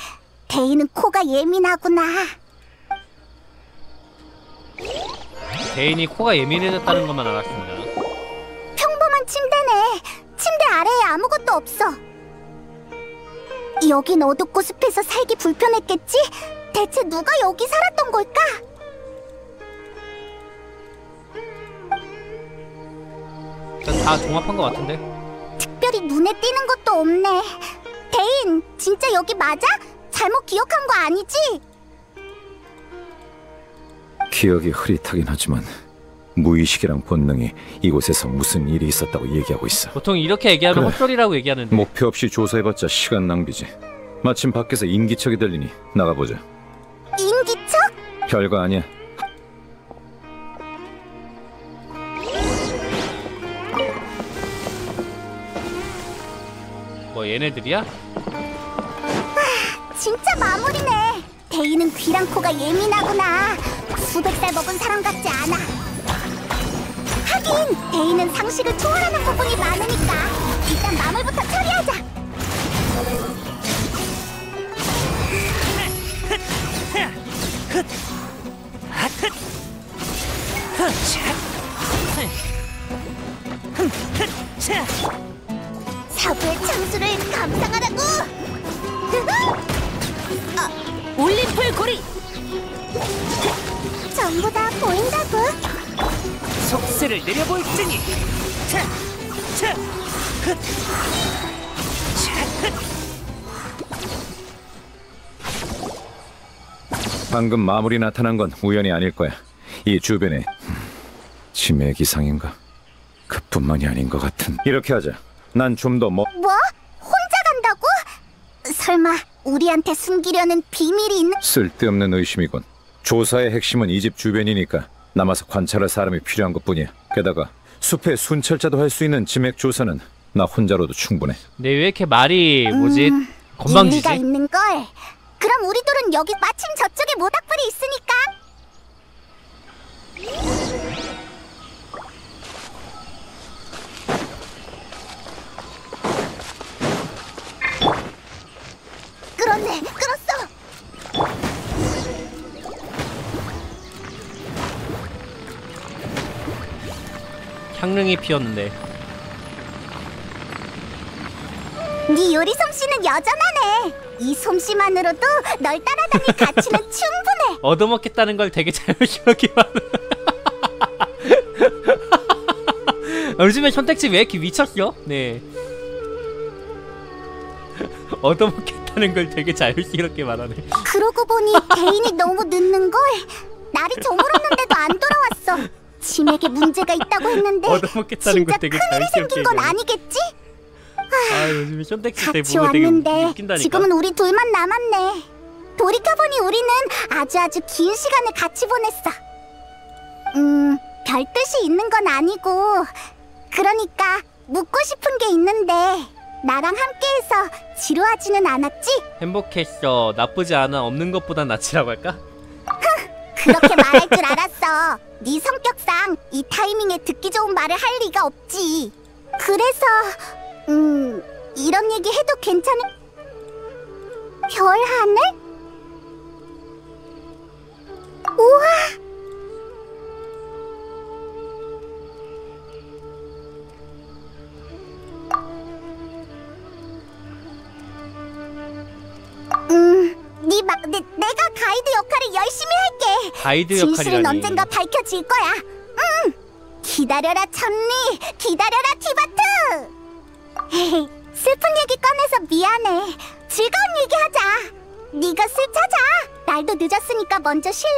대인은 코가 예민하구나. 대인이 코가 예민해졌다는 것만 알았습니다. 평범한 침대네. 침대 아래에 아무것도 없어. 여긴 어둡고 습해서 살기 불편했겠지? 대체 누가 여기 살았던 걸까? 일단 다 종합한 것 같은데. 특별히 눈에 띄는 것도 없네. 대인, 진짜 여기 맞아? 잘못 기억한 거 아니지? 기억이 흐릿하긴 하지만 무의식이랑 본능이 이곳에서 무슨 일이 있었다고 얘기하고 있어. 보통 이렇게 얘기하면 그래. 헛소리라고 얘기하는데. 목표 없이 조사해봤자 시간 낭비지. 마침 밖에서 인기척이 들리니 나가보자. 인기척? 별거 아니야. 뭐 얘네들이야? 진짜 마무리네. 대인은 귀랑 코가 예민하구나. 수백 살 먹은 사람 같지 않아. 하긴 대인은 상식을 초월하는 부분이 많으니까 일단 마물부터 처리하자. 사부의 창수를 감상하라고. 아, 올림플 고리. 전부 다 보인다고. 속세를 내려볼 테니. 차, 차, 흑, 차, 흑. 방금 마무리 나타난 건 우연이 아닐 거야. 이 주변에 음, 치매 기상인가? 그뿐만이 아닌 것 같은. 이렇게 하자. 난 좀 더 뭐. 뭐? 혼자 간다고? 설마 우리한테 숨기려는 비밀이 있는? 쓸데없는 의심이군. 조사의 핵심은 이 집 주변이니까 남아서 관찰할 사람이 필요한 것뿐이야. 게다가 숲의 순찰자도 할 수 있는 지맥 조사는 나 혼자로도 충분해. 근데 왜 이렇게 말이 뭐지? 건방지지? 일리가 있는 걸. 그럼 우리 둘은 여기 마침 저쪽에 모닥불이 있으니까. 끌었네, 끌었어. 향릉이 피었는데. 네 요리 솜씨는 여전하네. 이 솜씨만으로도 널 따라다닐 [laughs] 가치는 충분해. 얻어먹겠다는 걸 되게 자연스럽게 말. [laughs] 요즘에 선택지 왜 이렇게 미쳤어? 네. [laughs] 얻어먹겠 다는 걸 되게 자연스럽게 말하네. 그러고 보니 개인이 너무 늦는 걸. 날이 저물었는데도 안 돌아왔어. 치맥에 문제가 있다고 했는데 얻어먹겠다는 걸 진짜 되게 큰일이 생긴 건 얘기하네. 아니겠지? 아 요즘에 선택지 때 같이 보고 되게 왔는데 웃긴다니까. 지금은 우리 둘만 남았네. 돌이켜보니 우리는 아주 아주 긴 시간을 같이 보냈어. 음, 별 뜻이 있는 건 아니고 그러니까 묻고 싶은 게 있는데 나랑 함께해서 지루하지는 않았지? 행복했어. 나쁘지 않아. 없는 것보단 낫지라고 할까? 그렇게 말할 줄 알았어. 네 성격상 이 타이밍에 듣기 좋은 말을 할 리가 없지. 그래서 음 이런 얘기 해도 괜찮은 별 하늘? 우와. 음, 네 마, 내, 내가 가이드 역할을 열심히 할게. 가이드 진실은 역할이라니. 언젠가 밝혀질 거야. 응. 기다려라 천리, 기다려라 티바트. [laughs] 슬픈 얘기 꺼내서 미안해. 즐거운 얘기하자. 네가 술 찾아. 날도 늦었으니까 먼저 쉴래?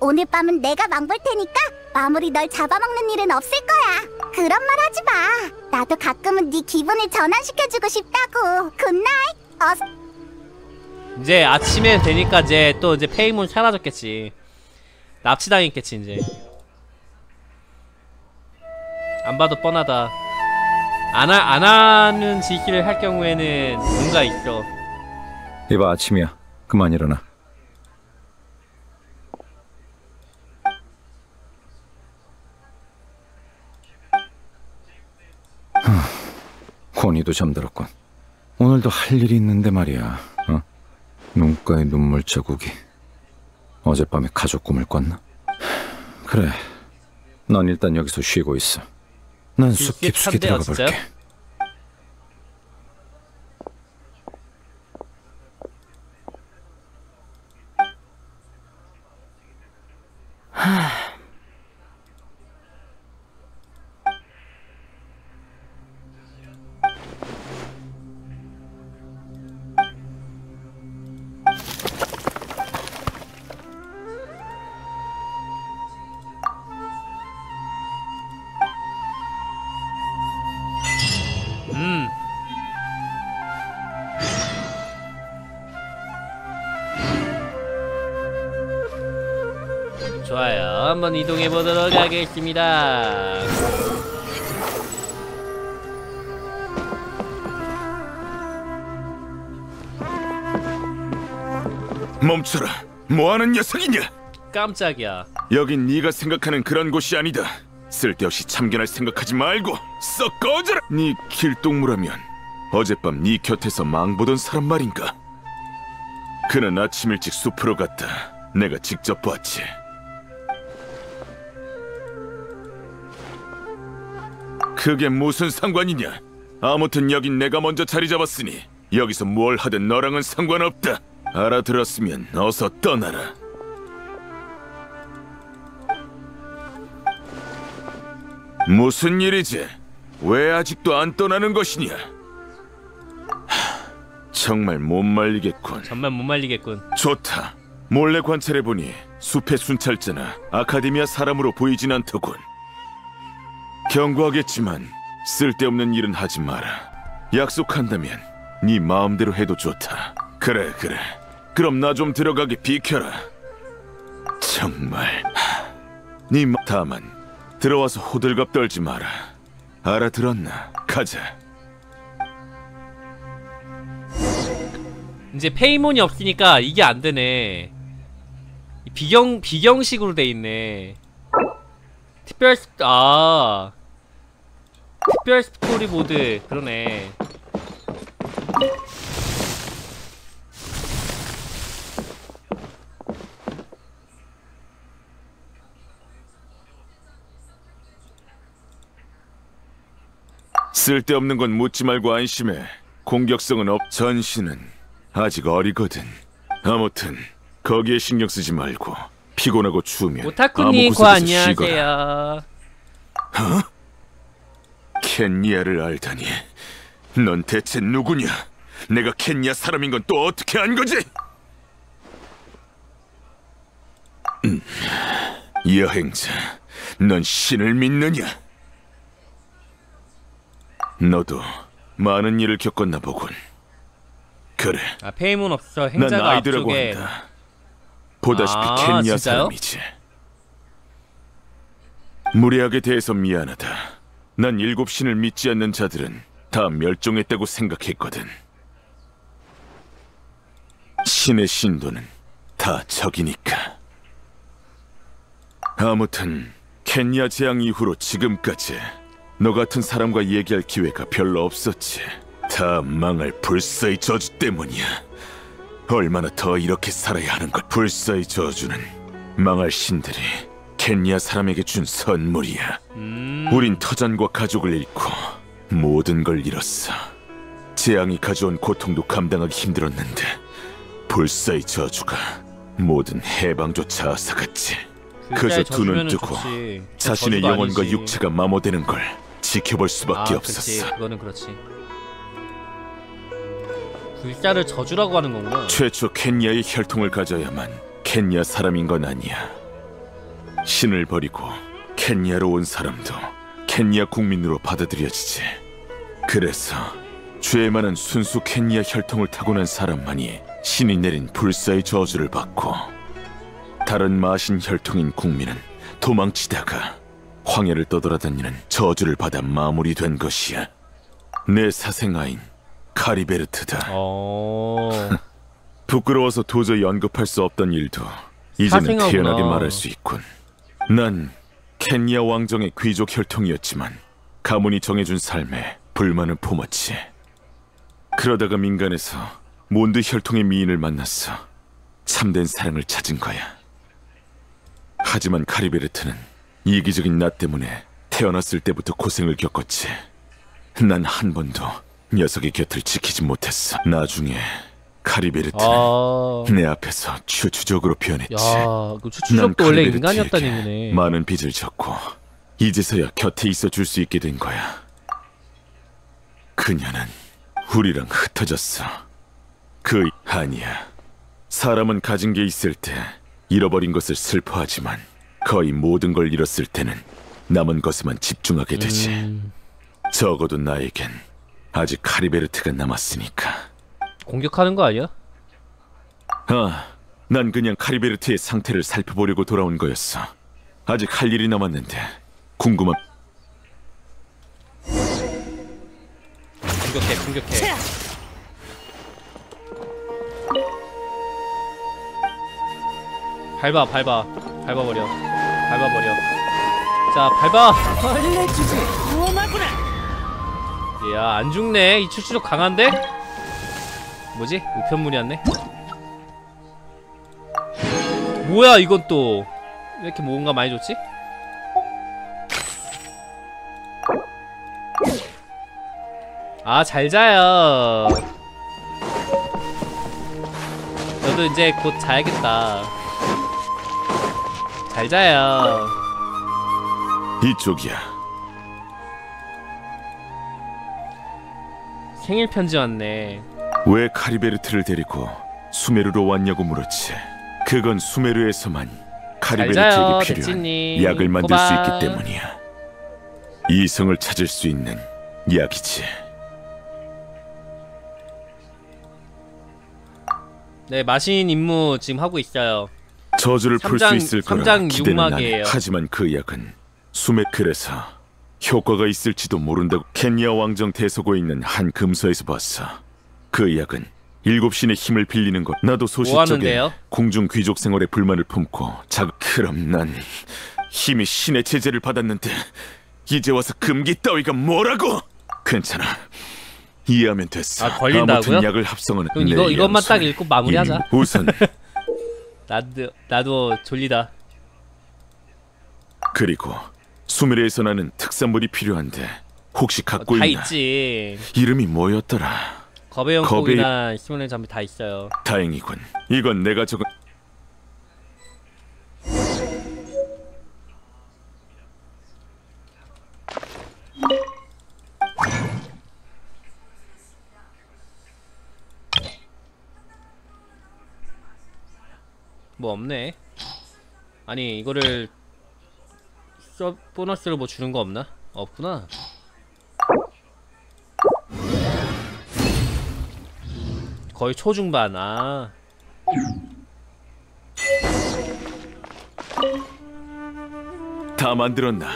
오늘 밤은 내가 망볼 테니까 아무리 널 잡아먹는 일은 없을 거야. 그런 말 하지 마. 나도 가끔은 네 기분을 전환시켜주고 싶다고. good night. 어서. 이제 아침에 되니까 이제 또 이제 페이몬 사라졌겠지. 납치당했겠지 이제. 안 봐도 뻔하다. 안, 하, 안 하는 지시를 할 경우에는 뭔가 있어. 이봐 아침이야. 그만 일어나. 권이도 잠들었군. 오늘도 할 일이 있는데 말이야. 어? 눈가에 눈물 자국이. 어젯밤에 가족 꿈을 꿨나? 그래. 넌 일단 여기서 쉬고 있어. 난 숲 깊숙이 들어가 진짜요? 볼 좋아요. 한번 이동해 보도록 하겠습니다. 멈춰라. 뭐하는 녀석이냐? 깜짝이야. 여긴 네가 생각하는 그런 곳이 아니다. 쓸데없이 참견할 생각하지 말고 썩 꺼져라. 네 길동무라면 어젯밤 네 곁에서 망보던 사람 말인가? 그는 아침 일찍 숲으로 갔다. 내가 직접 봤지. 그게 무슨 상관이냐? 아무튼 여긴 내가 먼저 자리 잡았으니 여기서 뭘 하든 너랑은 상관없다. 알아들었으면 어서 떠나라. 무슨 일이지? 왜 아직도 안 떠나는 것이냐? 하, 정말 못 말리겠군. 정말 못 말리겠군. 좋다. 몰래 관찰해 보니 숲의 순찰자나 아카데미아 사람으로 보이진 않더군. 경고하겠지만 쓸데없는 일은 하지 마라. 약속한다면 네 마음대로 해도 좋다. 그래 그래. 그럼 나 좀 들어가게 비켜라. 정말. 하, 네 마... 다만 들어와서 호들갑 떨지 마라. 알아들었나? 가자. 이제 페이몬이 없으니까 이게 안 되네. 이 비경 비경식으로 돼 있네. 특별 스 아. 특별 스토리 모드 그러네. 쓸데없는 건 묻지 말고 안심해. 공격성은 없. 전신은 아직 어리거든. 아무튼 거기에 신경 쓰지 말고 피곤하고 추우면 오타쿠님. 안녕하세요. 켄니아를 알다니. 넌 대체 누구냐? 내가 켄니아 사람인 건 또 어떻게 안 거지? 음, 여행자, 넌 신을 믿느냐? 너도 많은 일을 겪었나 보군. 그래, 아 페이몬 없어 난 행자가 아이드라고 앞쪽에 한다. 보다시피 아, 진짜요? 사람이지. 무례하게 대해서 미안하다. 난 일곱 신을 믿지 않는 자들은 다 멸종했다고 생각했거든. 신의 신도는 다 적이니까. 아무튼 켄야 재앙 이후로 지금까지 너 같은 사람과 얘기할 기회가 별로 없었지. 다 망할 불사의 저주 때문이야. 얼마나 더 이렇게 살아야 하는 걸. 불사의 저주는 망할 신들이 켄야 사람에게 준 선물이야. 우린 터전과 가족을 잃고 모든 걸 잃었어. 재앙이 가져온 고통도 감당하기 힘들었는데 불사의 저주가 모든 해방조차 앗아갔지. 그저 두 눈 뜨고 좋지. 자신의 영혼과 아니지. 육체가 마모되는 걸 지켜볼 수밖에 아, 없었어. 그거는 그렇지. 불자를 저주라고 하는 거구나. 최초 켄야의 혈통을 가져야만 켄야 사람인 건 아니야. 신을 버리고 켄야로 온 사람도 켄야 국민으로 받아들여지지. 그래서 죄 많은 순수 켄야 혈통을 타고난 사람만이 신이 내린 불사의 저주를 받고 다른 마신 혈통인 국민은 도망치다가 황야를 떠돌아다니는 저주를 받아 마무리된 것이야. 내 사생아인 카리베르트다. 어. [laughs] 부끄러워서 도저히 언급할 수 없던 일도 이제는 사생아구나. 태연하게 말할 수 있군. 난 켄야 왕정의 귀족 혈통이었지만 가문이 정해준 삶에 불만을 품었지. 그러다가 민간에서 몬드 혈통의 미인을 만났어. 참된 사랑을 찾은 거야. 하지만 카리베르트는 이기적인 나 때문에 태어났을 때부터 고생을 겪었지. 난 한 번도 녀석의 곁을 지키지 못했어. 나중에 카리베르트는 아. 내 앞에서 추추족으로 변했지. 야, 그난 추추족도 원래 인간이었다는 얘기네. 많은 빚을 졌고 이제서야 곁에 있어 줄 수 있게 된 거야. 그녀는 우리랑 흩어졌어. 그 아니야. 사람은 가진 게 있을 때 잃어버린 것을 슬퍼하지만 거의 모든 걸 잃었을 때는 남은 것에만 집중하게 되지. 음. 적어도 나에겐 아직 카리베르트가 남았으니까. 공격하는 거 아니야? 아, 난 그냥 카리베르트의 상태를 살펴보려고 돌아온 거였어. 아직 할 일이 남았는데 궁금한. 공격해, 공격해. 밟아, 밟아, 밟아버려, 밟아버려. 자, 밟아. 벌레 주제 야, 안 죽네. 이 추추족 강한데? 뭐지? 우편물이었네. 뭐야, 이건 또. 왜 이렇게 뭔가 많이 줬지? 아, 잘 자요. 너도 이제 곧 자야겠다. 잘 자요. 이쪽이야. 생일 편지 왔네. 왜 카리베르트를 데리고 수메르로 왔냐고 물었지. 그건 수메르에서만 카리베르트에게 필요한 대찌님. 약을 만들 꼬박. 수 있기 때문이야. 이성을 찾을 수 있는 약이지. 네, 마신 임무 지금 하고 있어요. 저주를 풀 수 삼장- 있을 거라 삼장 기대는. 육막이에요. 하지만 그 약은 수메 그래서 효과가 있을지도 모른다고 켄야 왕정 대서고에 있는 한 금서에서 봤어. 그 약은 일곱 신의 힘을 빌리는 것. 나도 소식적에 뭐? 궁중 귀족 생활에 불만을 품고 자 그럼 난 힘이 신의 제재를 받았는데 이제 와서 금기 따위가 뭐라고? 괜찮아. 이해하면 됐어. 아, 걸린다고요? 약을 합성하는 그럼 이거 내 이것만 딱 읽고 마무리하자. 우선 [laughs] 나도 나도 졸리다. 그리고 수메르에서 나는 특산물이 필요한데 혹시 갖고 다 있나? 있지. 이름이 뭐였더라? 거배용 거배- 콩이나 시몬의 잠비 다 있어요. 다행이군. 이건 내가 적은 뭐 없네. 아니 이거를 서 보너스를 뭐 주는 거 없나? 없구나. 거의 초중반 아. 다 만들었나?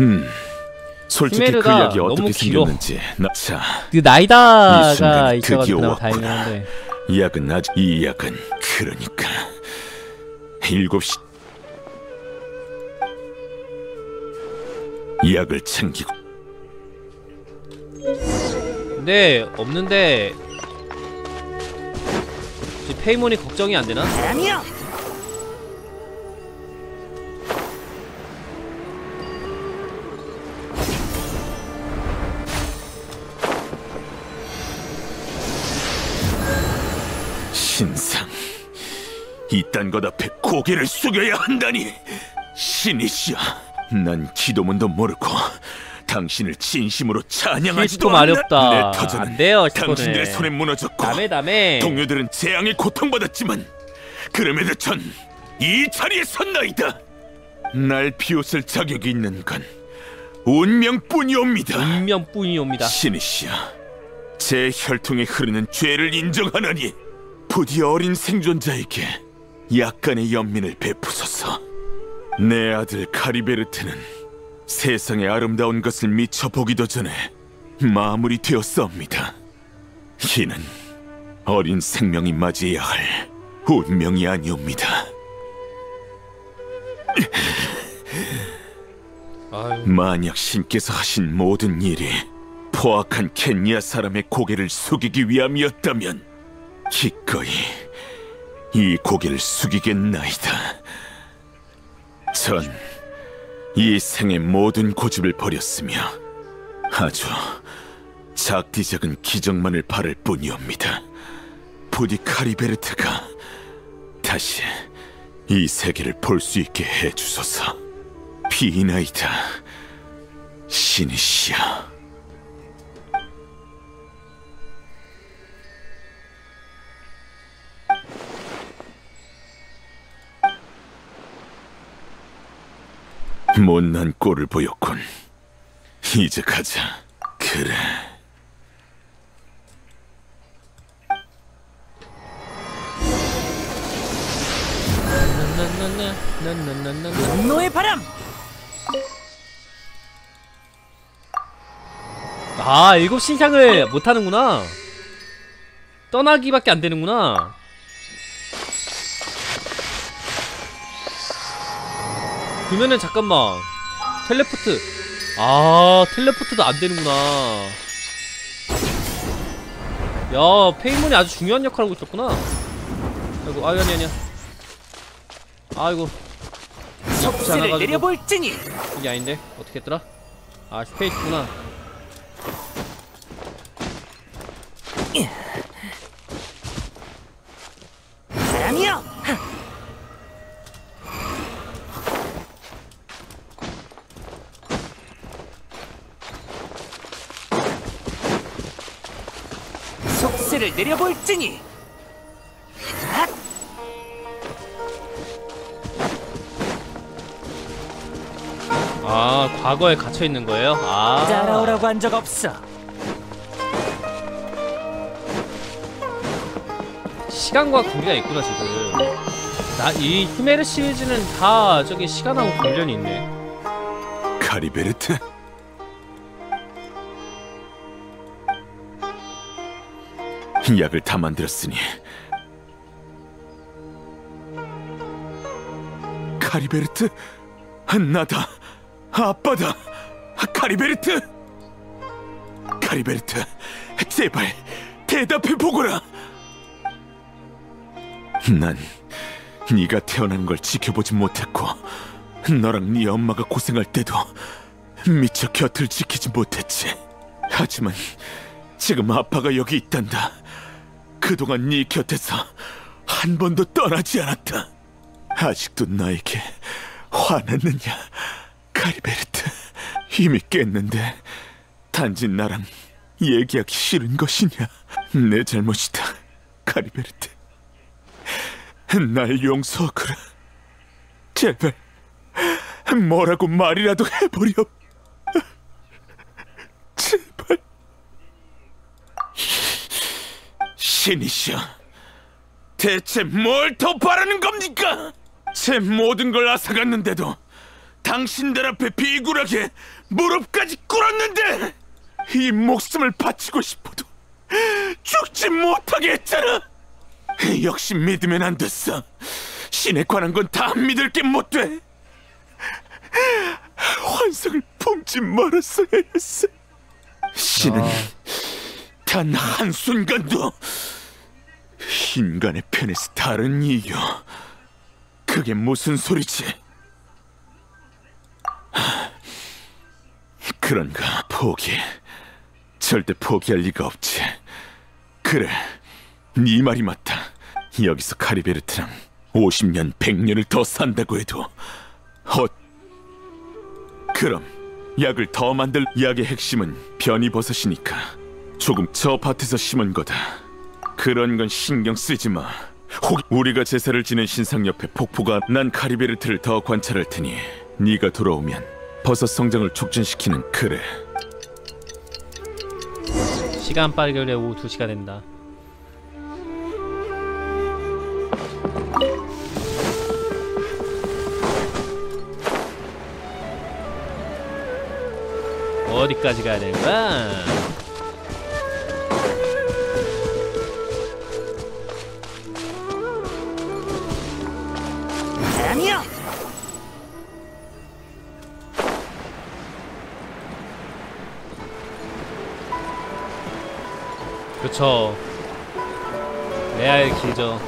음, 솔직히 그 너무 어떻게. 생겼는지 나... 자, 그이 나이다가 순간이 있어가지고 드디어 그나마 왔구나. 다행이긴 한데 이 약은 아직 이 약은 그러니까 일곱 시 약을 챙기고. 근데 없는데 지금 페이몬이 걱정이 안 되나? 바람이여 신상. 이딴 것 앞에 고개를 숙여야 한다니. 신이시여 난 기도문도 모르고 당신을 진심으로 찬양하지도 않는 없다. 내 터전은 안 돼요. 당신들의 손에 무너졌고 다메 다메 동료들은 재앙에 고통받았지만 그럼에도 전 이 자리에 섰나이다. 날 비웃을 자격이 있는 건 운명뿐이옵니다. 운명뿐이옵니다. 신이시여 제 혈통에 흐르는 죄를 인정하나니 부디 어린 생존자에게 약간의 연민을 베푸소서 내 아들 카리베르트는 세상의 아름다운 것을 미쳐 보기도 전에 마무리 되었사옵니다. 이는 어린 생명이 맞이해야 할 운명이 아니옵니다. 만약 신께서 하신 모든 일이 포악한 켄야 사람의 고개를 숙이기 위함이었다면 기꺼이 이 고개를 숙이겠나이다. 전 이 생의 모든 고집을 버렸으며 아주 작디 작은 기적만을 바랄 뿐이옵니다. 부디 카리베르트가 다시 이 세계를 볼 수 있게 해주소서. 비나이다. 신이시여. 못난 꼴을 보였군. 이제 가자. 그래. 분노의 바람 아 일곱 신상을 못하는구나 떠나기밖에 안 되는구나 그러면은 잠깐만. 텔레포트. 아 텔레포트도 안 되는구나. 야 페이몬이 아주 중요한 역할을 하고 있었구나. 아이고 아니 아니 아니야. 아이고. 속세를 내려볼지니 이게 아닌데? 어떻게 했더라? 아 스페이스구나. 바람이여 속세를 내려볼지니. 아. 과거에 갇혀 있는 거예요? 아. 따라오라고 한 적 없어. 시간과 관계가 있구나 지금. 나 이 히메르 시리즈는 다 저기 시간하고 관련이 있네. 카리베르트? 약을 다 만들었으니. 카리베르트? 나다 아빠다. 카리베르트! 카리베르트 제발 대답해 보거라. 난 네가 태어난 걸 지켜보지 못했고 너랑 네 엄마가 고생할 때도 미처 곁을 지키지 못했지. 하지만 지금 아빠가 여기 있단다 그동안 네 곁에서 한 번도 떠나지 않았다. 아직도 나에게 화났느냐? 카리베르트 이미 깼는데 단지 나랑 얘기하기 싫은 것이냐? 내 잘못이다 카리베르트. 날 용서하거라. 제발 뭐라고 말이라도 해버려 제발 신이시여 대체 뭘 더 바라는 겁니까? 제 모든 걸 앗아갔는데도 당신들 앞에 비굴하게 무릎까지 꿇었는데 이 목숨을 바치고 싶어도 죽지 못하게 했잖아. 역시 믿으면 안 됐어. 신에 관한 건 다 믿을 게 못 돼. 환상을 품지 말았어야 했어. 신은 단 한순간도 인간의 편에서 다른 이유. 그게 무슨 소리지? 그런가 포기. 절대 포기할 리가 없지. 그래, 네 말이 맞다. 여기서 카리베르트랑 50년, 100년을 더 산다고 해도 어... 그럼 약을 더 만들 약의 핵심은 변이버섯이니까 조금 저 밭에서 심은 거다. 그런 건 신경 쓰지 마. 혹 우리가 제사를 지낸 신상 옆에 폭포가 난 카리베르트를 더 관찰할 테니 네가 돌아오면 버섯 성장을 촉진시키는 그래. 시간 빠르게 오후 2시가 된다 어디까지 가야 되는 바람이여! 그쵸 레알 길죠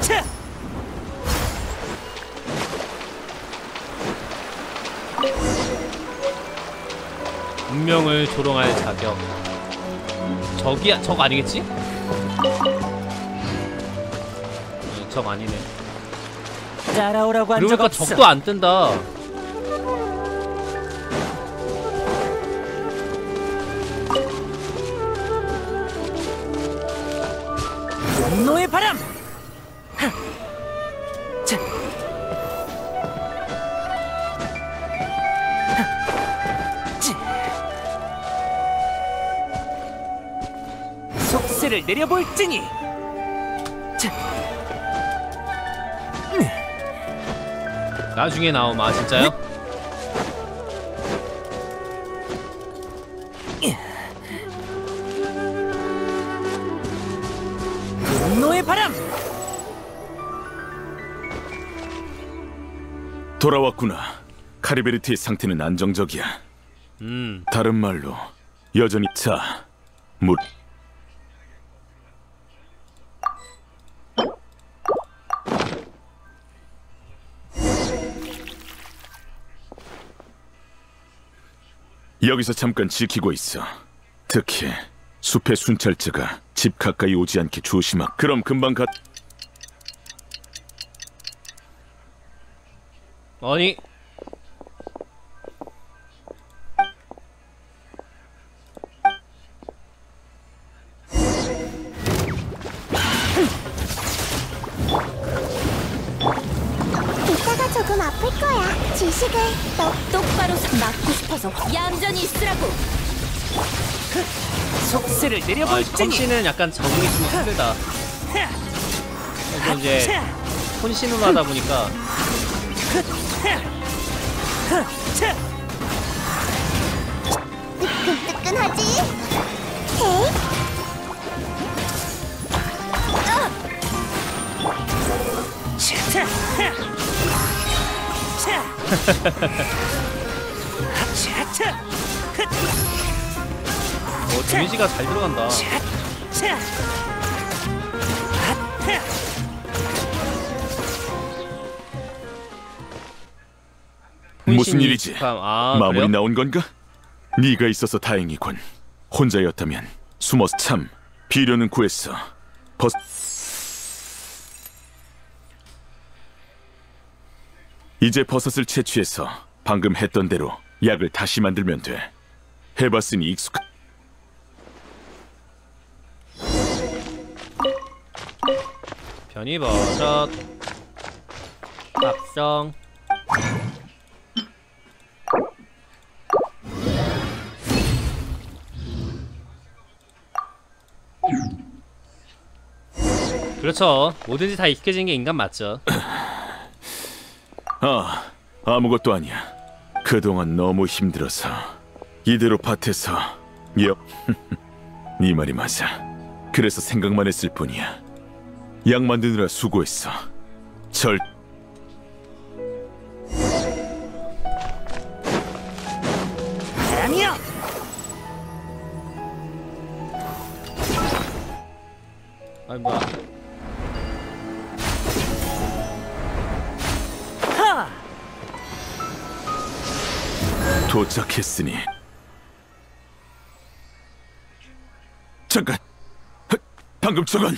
차! 운명을 조롱할 자격 저기야 적 아니겠지? 어, 적 아니네 따라오라고 한적 그러니까. 적도 안 뜬다 분노의 바람! 속세를 내려볼지니! 나중에 나오면 아 진짜요? 분노의 바람! 돌아왔구나. 카리베르트의 상태는 안정적이야. 음 다른 말로 여전히 자, 물. 여기서 잠깐 지키고 있어. 특히 숲의 순찰자가 집 가까이 오지 않게 조심하. 그럼 금방 가. 아니 컨씨는 약간 적응이 좀 힘들다 그래서 이제 혼신으로 하다 보니까 차! 뜨끈뜨끈하지? 에 [laughs] 어 데미지가 잘 들어간다 차! 무슨 일이지? 아, 마무리 그래요? 나온 건가? 네가 있어서 다행이군. 혼자였다면 숨어서 참 비료는 구했어. 벗 이제 버섯을 채취해서 방금 했던 대로 약을 다시 만들면 돼. 해봤으니 익숙한. 변이버섯 합성 그렇죠 뭐든지 다 익숙해진 게 인간 맞죠 [clears throat] 아, 아무것도 아니야. 그동안 너무 힘들어서 이대로 밭에서 여. [laughs] 네 말이 맞아. 그래서 생각만 했을 뿐이야. 약 만드느라 수고했어. 절 아니요. 아니 뭐야? 하. 도착했으니 잠깐 하, 방금 저건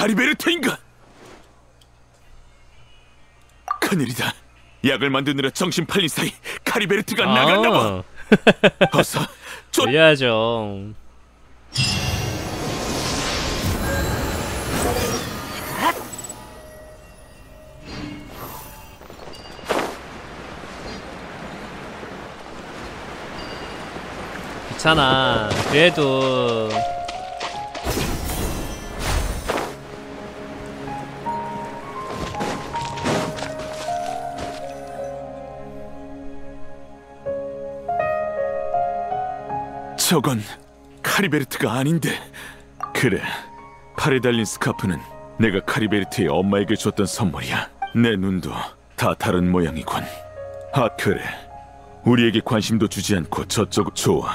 카리베르트인가? 큰일이다 약을 만드느라 정신 팔린 사이 카리베르트가 나갔나 봐 [laughs] 어서 쫓 올려야죠. 괜찮아. 그래도 저건 카리베르트가 아닌데. 그래 팔에 달린 스카프는 내가 카리베르트의 엄마에게 줬던 선물이야. 내 눈도 다 다른 모양이군. 아 그래. 우리에게 관심도 주지 않고 저쪽 좋아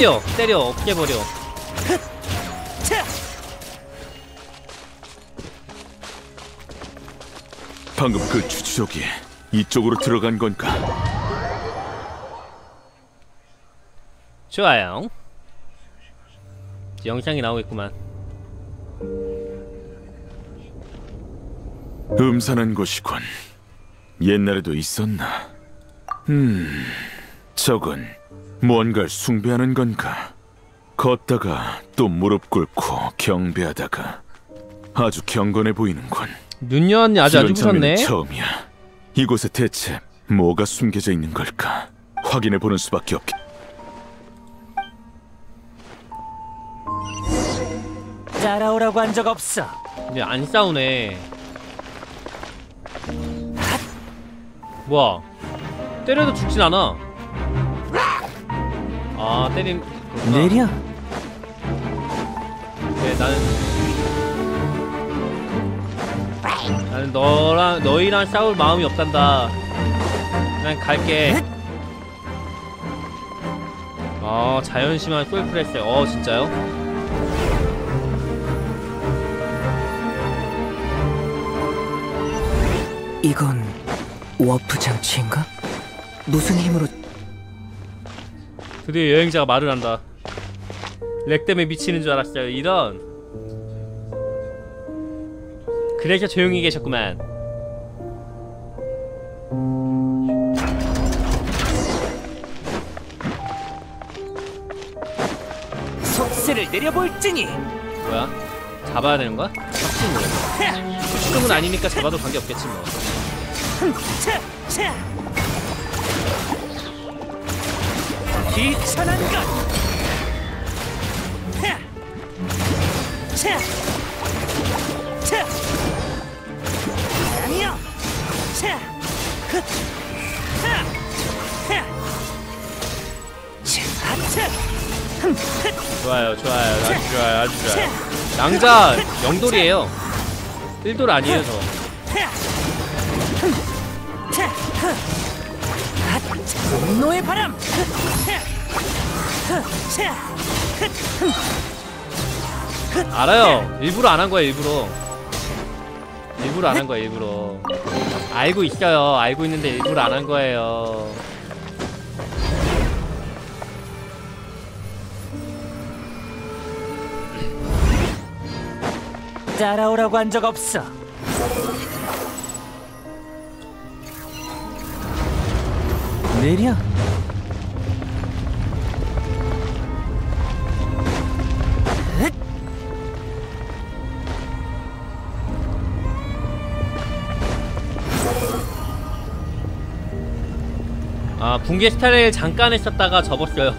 때려, 때려, 어깨 버려. 차. 방금 그 추적이 이쪽으로 들어간 건가 좋아요. 영상이 나오겠구만. 음산한 곳이군. 옛날에도 있었나? 음, 저건 무언가를 숭배하는 건가? 걷다가 또 무릎 꿇고 경배하다가 아주 경건해 보이는군. 눈녀 언니 아주 아주 이런 장면은 무섭네. 처음이야. 이곳에 대체 뭐가 숨겨져 있는 걸까? 확인해 보는 수밖에 없겠. 따라오라고 한 적 없어. 근데 안 싸우네. 뭐야? 때려도 죽진 않아. 아 때림. 그렇구나. 내려. 네, 나는 나는 너랑 너희랑 싸울 마음이 없단다. 난 갈게. 아 자연심한 솔프레스. 어 진짜요? 이건 워프 장치인가? 무슨 힘으로 드디어 여행자가 말을 한다. 렉 때문에 미치는 줄 알았어요. 이런. 그래서 조용히 계셨구만. 속세를 내려볼지니. 뭐야? 잡아야 되는 거야? 확실히. 수동은 아니니까 잡아도 관계 없겠지 뭐. 차, 차. 비천한 것. 하. 차, 차. 아니요. 차, 흑. 하, 하. 차, 차. 흠, 흑. 좋아요, 좋아요, 아주 좋아요, 아주 좋아요. 낭자 영돌이에요. 1돌 아니에요 저. 분노의 바람. 알아요. 일부러 안 한 거야 일부러. 일부러 안 한 거야 일부러. 알고 있어요. 알고 있는데 일부러 안 한 거예요. 따라오라고 한 적 없어. 내려. 아 붕괴 스타일을 잠깐 했었다가 접었어요.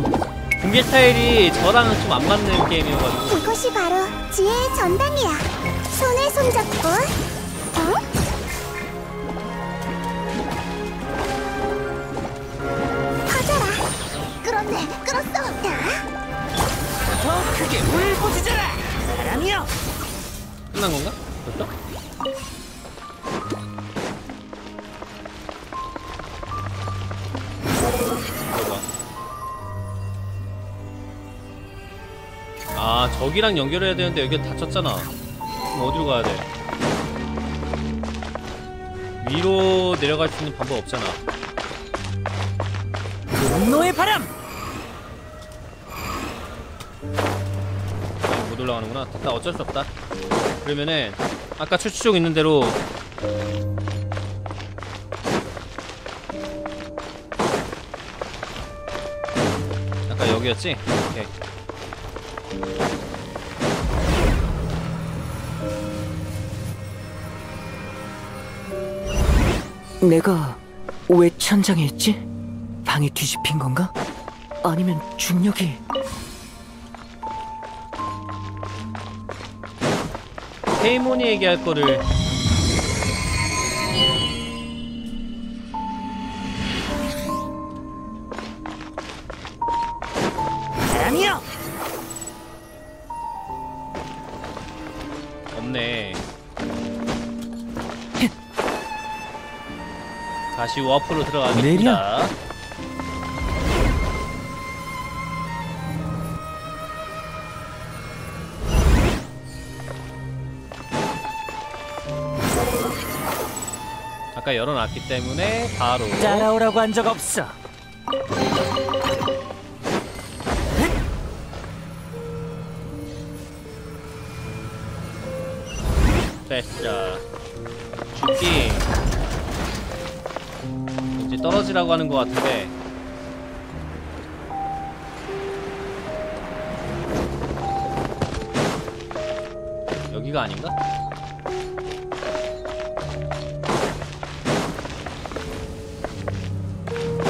붕괴 스타일이 저랑 좀안 맞는 게임이어가지고 그것이 바로 지혜의 전당이야. 손에 손잡고, 끌었어. 야. 더 크게 울부짖어라 사람이여 끝난 건가? 봐. 아 저기랑 연결해야 되는데 여기 닫혔잖아 그럼 어디로 가야 돼? 위로 내려갈 수 있는 방법 없잖아 분노의 바람 올라가는구나. 됐다. 어쩔 수 없다. 그러면은 아까 추추족 있는 대로 아까 여기였지? 오케이. 내가 왜 천장에 있지? 방이 뒤집힌 건가? 아니면 중력이 페이몬이 얘기할 거를 사람이여 없네. 다시 워프로 들어가겠습니다. 아까 열어놨기 때문에 바로 따라오라고 한 적 없어 됐어. 죽기. 이제 떨어지라고 하는 것 같은데.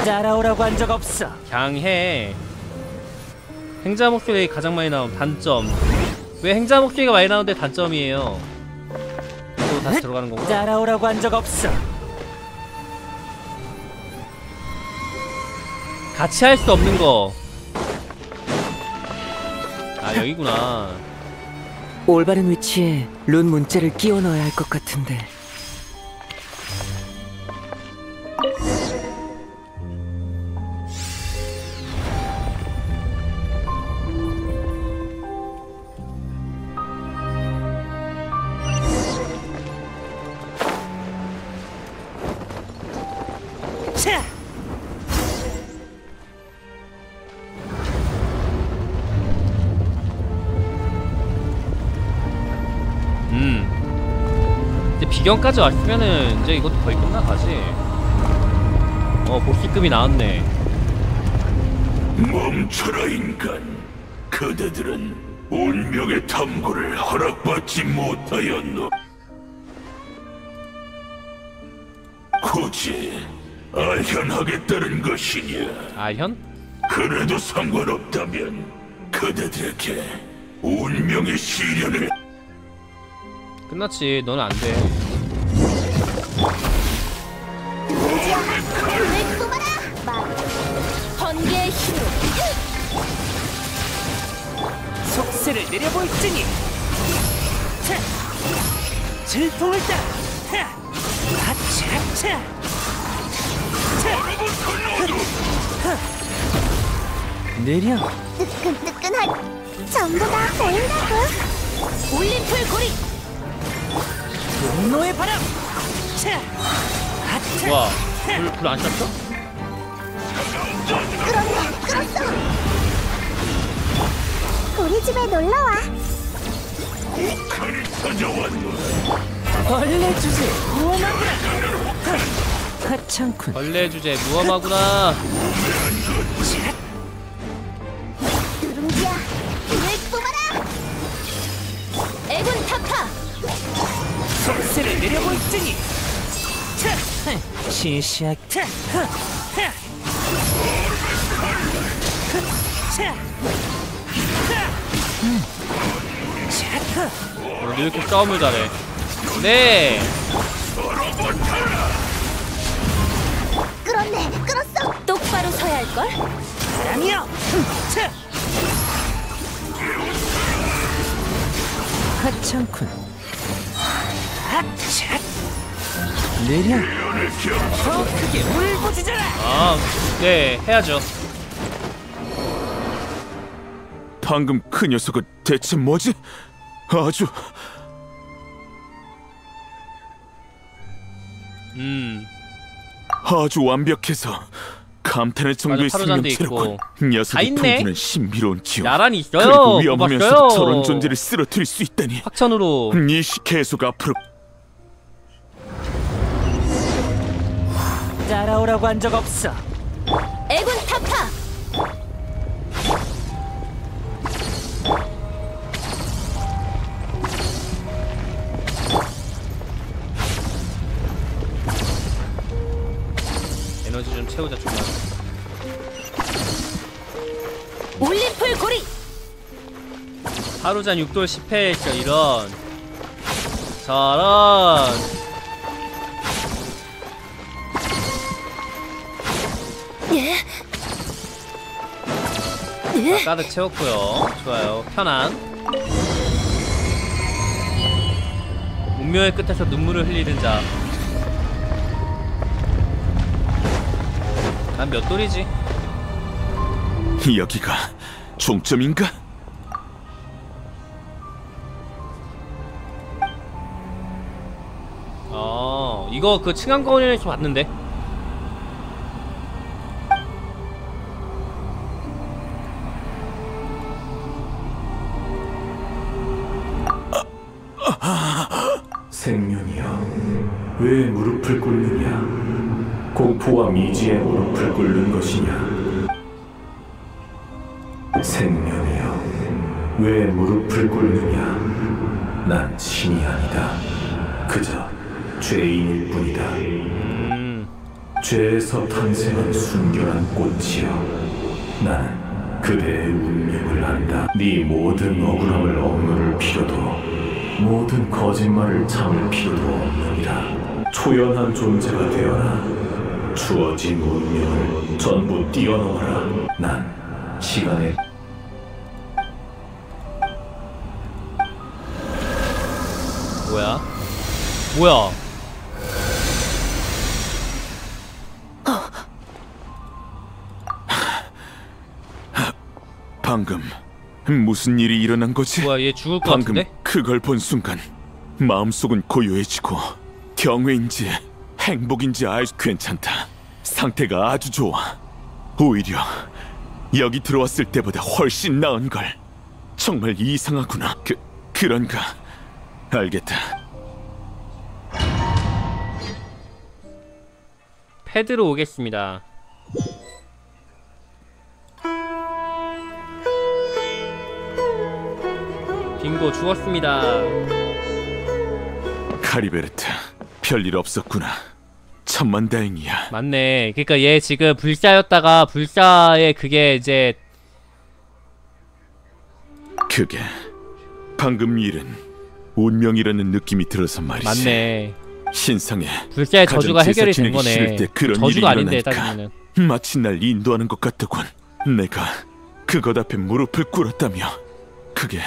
따라오라고 한 적 없어 그냥 해. 행자 목소리 가장 많이 나온 단점. 왜 행자 목소리가 많이 나오는데 단점이에요? 또 다시 들어가는 건가? 따라오라고 한 적 없어 같이 할 수 없는 거. 아 여기구나. 올바른 위치에 룬 문자를 끼워 넣어야 할 것 같은데 이제 비경까지 왔으면은 이제 이것도 거의 끝나가지. 어 보스급이 나왔네. 멈춰라 인간 그대들은 운명의 탐구를 허락받지 못하였노 굳이 아현하겠다는 것이냐 아현? 그래도 상관없다면 그대들에게 운명의 시련을 끝났지. 너는 안 돼. 속세를 내려볼지니 차! 질풍을 따 하! 아차차 느려 뜨끈뜨끈할 전부 다 보인다고. 올림플 고리 분노의 바람 차! 아차 와, 불불안 쐈어? 끌었네, 끌었어. 우리 집에 놀러 와. 벌레 주제 무엄하구나 하찮군 벌레 주제 무엄하구나. 누룽지야, 불을 뿜어라. 애군 타파 속세를 내려볼지니 차! 시시하게 차! 이렇게 싸움을 잘해. 네. 끌었네, 끌었어. 똑바로 서야 할 걸. 사랑이여! 하찮군. 느려. 더 크게 울부짖어라! 아, 네, 해야죠. 방금 그 녀석은 대체 뭐지? 아주 음, 아주 완벽해서 감탄할 정도의 생명체로군. 있네. 풍기는 신비로운 기억. 야란이 있어요. 그리고 위험하면서도 뽑았어요. 저런 존재를 쓰러뜨릴 수 있다니. 확천으로. 니시 계속 앞으로 따라오라고 한 적 없어. 채우자 좀만. 올림플 고리. 하루잔 6돌 10회 진짜 이런. 저런. 예. 예. 자, 가득 채웠고요. 좋아요. 편안. 운명의 끝에서 눈물을 흘리는 자. 난몇 돌이지? 여기가 종점인가? 어, 이거 그 층암거리에서 봤는데. 생명이여, 왜 무릎을 꿇느냐? 공포와 미지의 무릎을 꿇는 것이냐? 생명이여, 왜 무릎을 꿇느냐? 난 신이 아니다. 그저 죄인일 뿐이다. 죄에서 탄생한 순결한 꽃이여, 나는 그대의 운명을 안다. 네 모든 억울함을 억누를 필요도 모든 거짓말을 참을 필요도 없느니라. 초연한 존재가 되어라. 주어진 운명을 전부 뛰어넘어라. 난 시간의 뭐야? 뭐야? 방금 무슨 일이 일어난 거지? 뭐야 얘 죽을 것 방금 같은데? 그걸 본 순간 마음속은 고요해지고 경외인지 행복인지 알 괜찮다. 상태가 아주 좋아. 오히려 여기 들어왔을 때보다 훨씬 나은 걸. 정말 이상하구나. 그 그런가? 알겠다. 패드로 오겠습니다. 빙고 죽었습니다. 카리베르트 별일 없었구나. 천만 다행이야. 맞네. 그러니까 얘 지금 불사였다가 불사의 그게 이제 그게 방금 일은 운명이라는 느낌이 들어서 말이지. 맞네. 신상에 불사의 저주가 해결이 된 거네. 저주가 아닌데 따지면은. 마치 날 인도하는 것 같더군. 내가 그것 앞에 무릎을 꿇었다며. 그게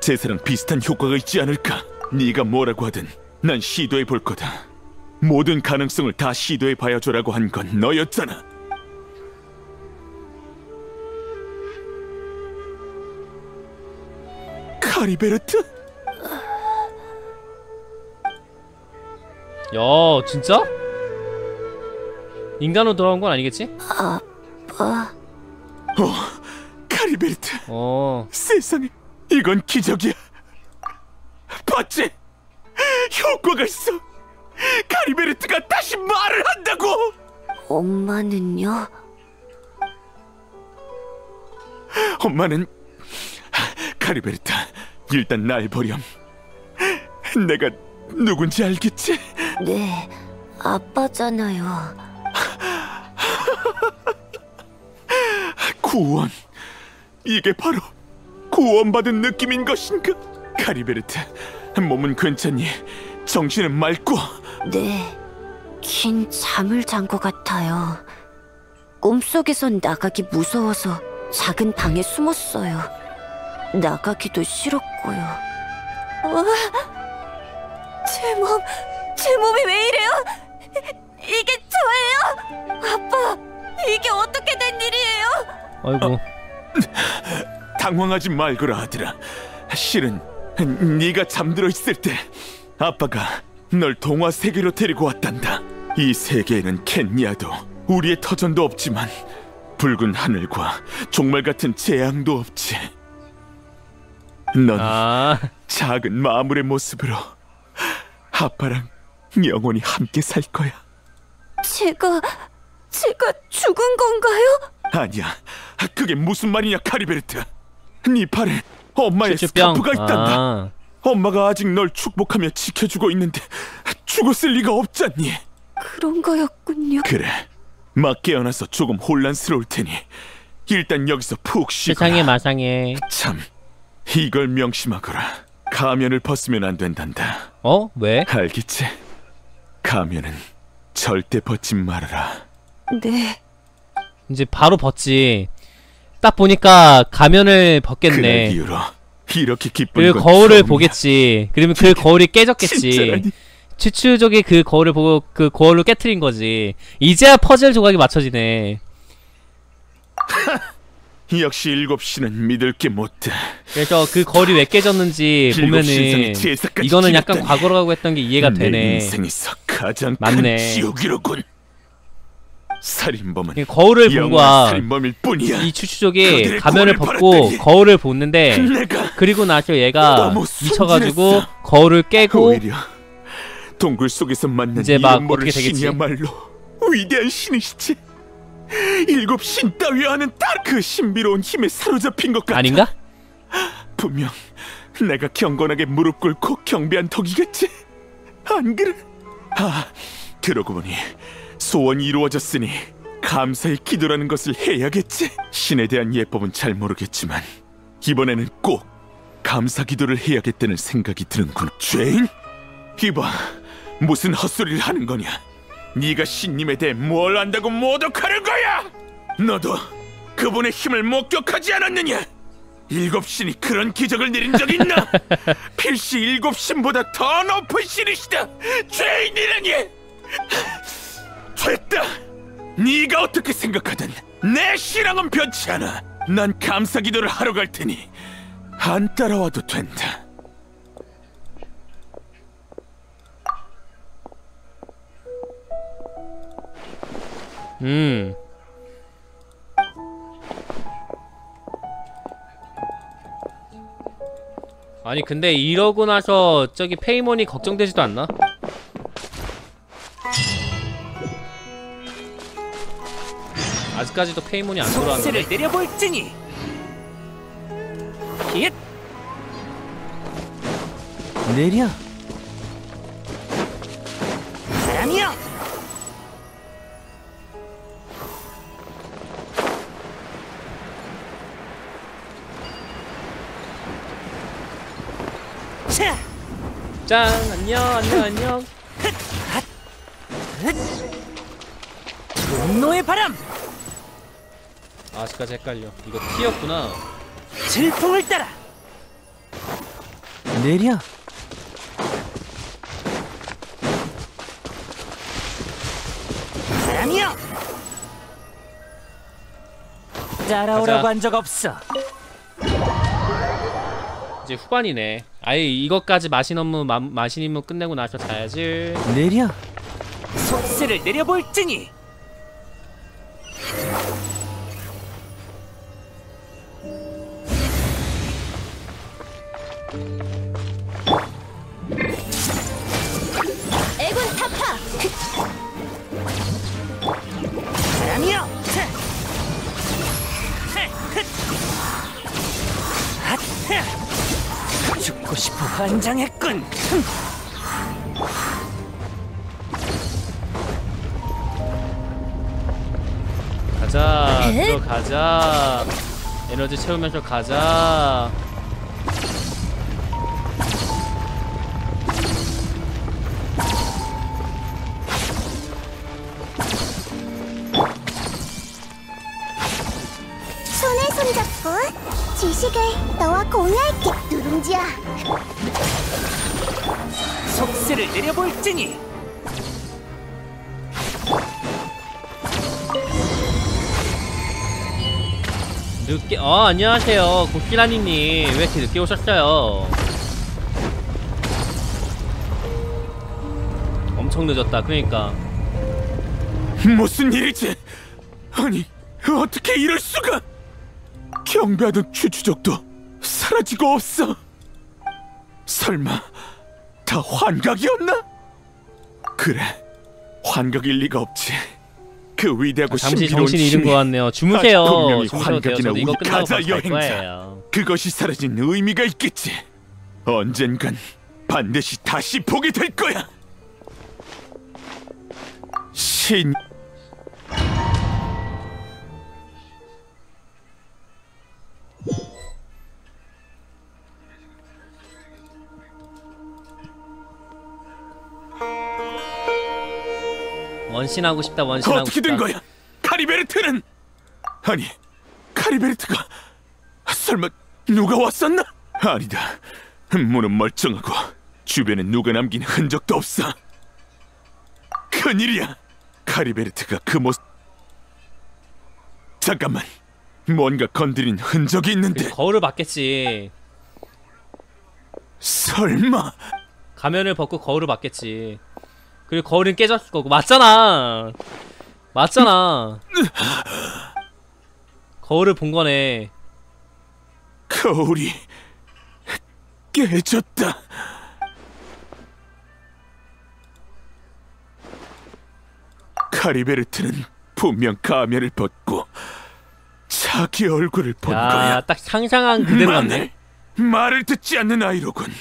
제사랑 비슷한 효과가 있지 않을까? 네가 뭐라고 하든 난 시도해 볼 거다. 모든 가능성을 다 시도해 봐야줘라고 한 건 너였잖아. 카리베르트? 야 진짜? 인간으로 돌아온 건 아니겠지? 아빠. 어, 카리베르트. 어. 세상에, 이건 기적이야. 봤지? 효과가 있어. 카리베르트가 다시 말을 한다고. 엄마는요? 엄마는 카리베르트 일단 날 버렴. 내가 누군지 알겠지? 네, 아빠잖아요. 구원 이게 바로 구원받은 느낌인 것인가? 카리베르트, 몸은 괜찮니? 정신은 맑고 네, 긴 잠을 잔 것 같아요. 꿈속에선 나가기 무서워서 작은 방에 숨었어요. 나가기도 싫었고요. 어? 제 몸, 제 몸이 왜 이래요? 이게 저예요? 아빠, 이게 어떻게 된 일이에요? 아이고. 당황하지 말거라 아들아. 실은 네가 잠들어 있을 때 아빠가 널 동화 세계로 데리고 왔단다. 이 세계에는 켄니아도 우리의 터전도 없지만 붉은 하늘과 종말 같은 재앙도 없지. 넌 작은 마물의 모습으로 아빠랑 영원히 함께 살 거야. 제가, 제가 죽은 건가요? 아니야. 그게 무슨 말이냐, 카리베르트. 네 발에 엄마의. 스카프가 있단다. 아. 엄마가 아직 널 축복하며 지켜주고 있는데 죽었을 리가 없잖니. 그런 거였군요. 그래. 막 깨어나서 조금 혼란스러울 테니 일단 여기서 푹 쉬거라. 세상에 마상에. 참, 이걸 명심하거라. 가면을 벗으면 안 된단다. 어? 왜? 알겠지? 가면은 절대 벗지 말아라. 네. 이제 바로 벗지. 딱 보니까 가면을 벗겠네. 그날 이후로 [laughs] 이렇게 기쁜 그리고 건 거울을. 보겠지. 그러면 그 거울이 깨졌겠지. 추추족이 그 거울을 보고 그 거울로 깨트린 거지. 이제야 퍼즐 조각이 맞춰지네. [laughs] 역시 일곱 시는 믿을 게 못돼. 그래서 그 거울이 왜 깨졌는지 보면은 이거는 약간. 과거라고 했던 게 이해가 내 되네. 맞네. 큰 지옥이로군. 살인범은 이 거울을 본 영원한 거야. 살인범일 뿐이야. 이 추추족이 가면을 벗고 거울을 보는데 그리고 나서 얘가 미쳐가지고. 거울을 깨고 동굴 속에서 만난 이제 막 어떻게 되겠지? 신이야말로 위대한 신이시지. 일곱 신 따위와는 다그 신비로운 힘에 사로잡힌 것 같아. 아닌가? 분명 내가 경건하게 무릎 꿇고 경배한 덕이겠지. 안 그래? 아, 그러고 보니 소원이 이루어졌으니 감사의 기도라는 것을 해야겠지. 신에 대한 예법은 잘 모르겠지만 이번에는 꼭 감사 기도를 해야겠다는 생각이 드는군. 죄인? 이봐, 무슨 헛소리를 하는 거냐? 네가 신님에 대해 뭘 안다고 모독하는 거야? 너도 그분의 힘을 목격하지 않았느냐? 일곱 신이 그런 기적을 내린 적 있나? [laughs] 필시 일곱 신보다 더 높은 신이시다. 죄인이라니. 됐다. 네가 어떻게 생각하든 내 신앙은 변치 않아. 난 감사 기도를 하러 갈 테니 안 따라와도 된다. 음. 아니 근데 이러고 나서 저기 페이몬이 걱정되지도 않나? 아직까지도 페이몬이 안 돌아왔는데. 속세를 내려볼지니. 힛 내려. 바람이여! 자! 짠! 안녕 안녕 안녕. 분노의 바람 아직까지 헷갈려. 이거 T였구나. 질풍을 따라! 내려! 바람이여 따라오라고. 한 적 없어. 이제 후반이네. 아예 이것까지 마신 업무 마, 마신 임무 끝내고 나서 자야지. 내려! 속세를 내려볼지니 애군 타파. 바람이여 죽고 싶어 환장했군. 가자. 에? 들어가자. 에너지 채우면서 가자. 지식을 너와 공유할게 누룽지야 속세를 내려볼지니 늦게 어 안녕하세요 고키라니님 왜 이렇게 늦게 오셨어요? 엄청 늦었다. 그러니까 무슨 일이지? 아니 어떻게 이럴 수가? 경배하던 추추족도 사라지고 없어. 설마 다 환각이었나? 그래, 환각일 리가 없지. 그 위대하고 아, 잠시 신비로운 정신이 잃은 것 같네요. 주무세요. 저도 이거 끝나고 가자 여행자. 그것이 사라진 의미가 있겠지. 언젠간 반드시 다시 보게 될 거야. 신 원신하고 싶다. 원신하고 어떻게 싶다. 된 거야? 카리베르트는 아니 카리베르트가 설마 누가 왔었나? 아니다. 문은 멀쩡하고 주변에 누가 남긴 흔적도 없어. 큰일이야. 카리베르트가 그 모습 잠깐만 뭔가 건드린 흔적이 있는데 거울을 봤겠지. 설마 가면을 벗고 거울을 봤겠지. 그리고 거울은 깨졌을 거고 맞잖아. 맞잖아. 거울을 본 거네. 거울이 깨졌다. 카리베르트는 분명 가면을 벗고 자기 얼굴을 본 거야. 야, 딱 상상한 그대로 같네. 말을 듣지 않는 아이로군.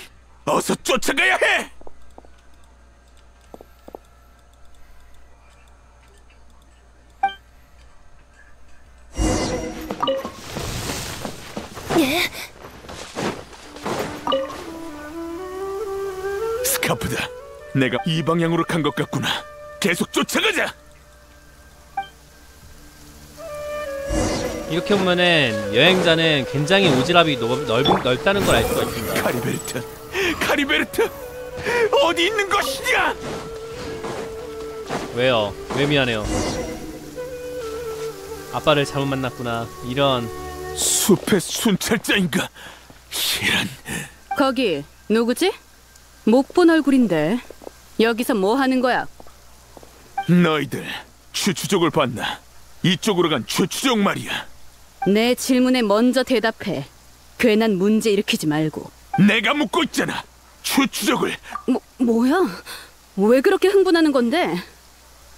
어서 쫓아가야 해. 스카프다. 내가 이 방향으로 간 것 같구나. 계속 쫓아가자. 이렇게 보면은 여행자는 굉장히 오지랖이 넓, 넓, 넓다는 걸 알 수가 있습니다. 카리베르트, 카리베르트, 어디 있는 것이냐? 왜요? 왜 미안해요? 아빠를 잘못 만났구나. 이런 숲의 순찰자인가? 이런 거기 누구지? 못 본 얼굴인데 여기서 뭐 하는 거야? 너희들 추추족을 봤나? 이쪽으로 간 추추족 말이야. 내 질문에 먼저 대답해. 괜한 문제 일으키지 말고. 내가 묻고 있잖아. 추추족을 뭐 뭐야? 왜 그렇게 흥분하는 건데?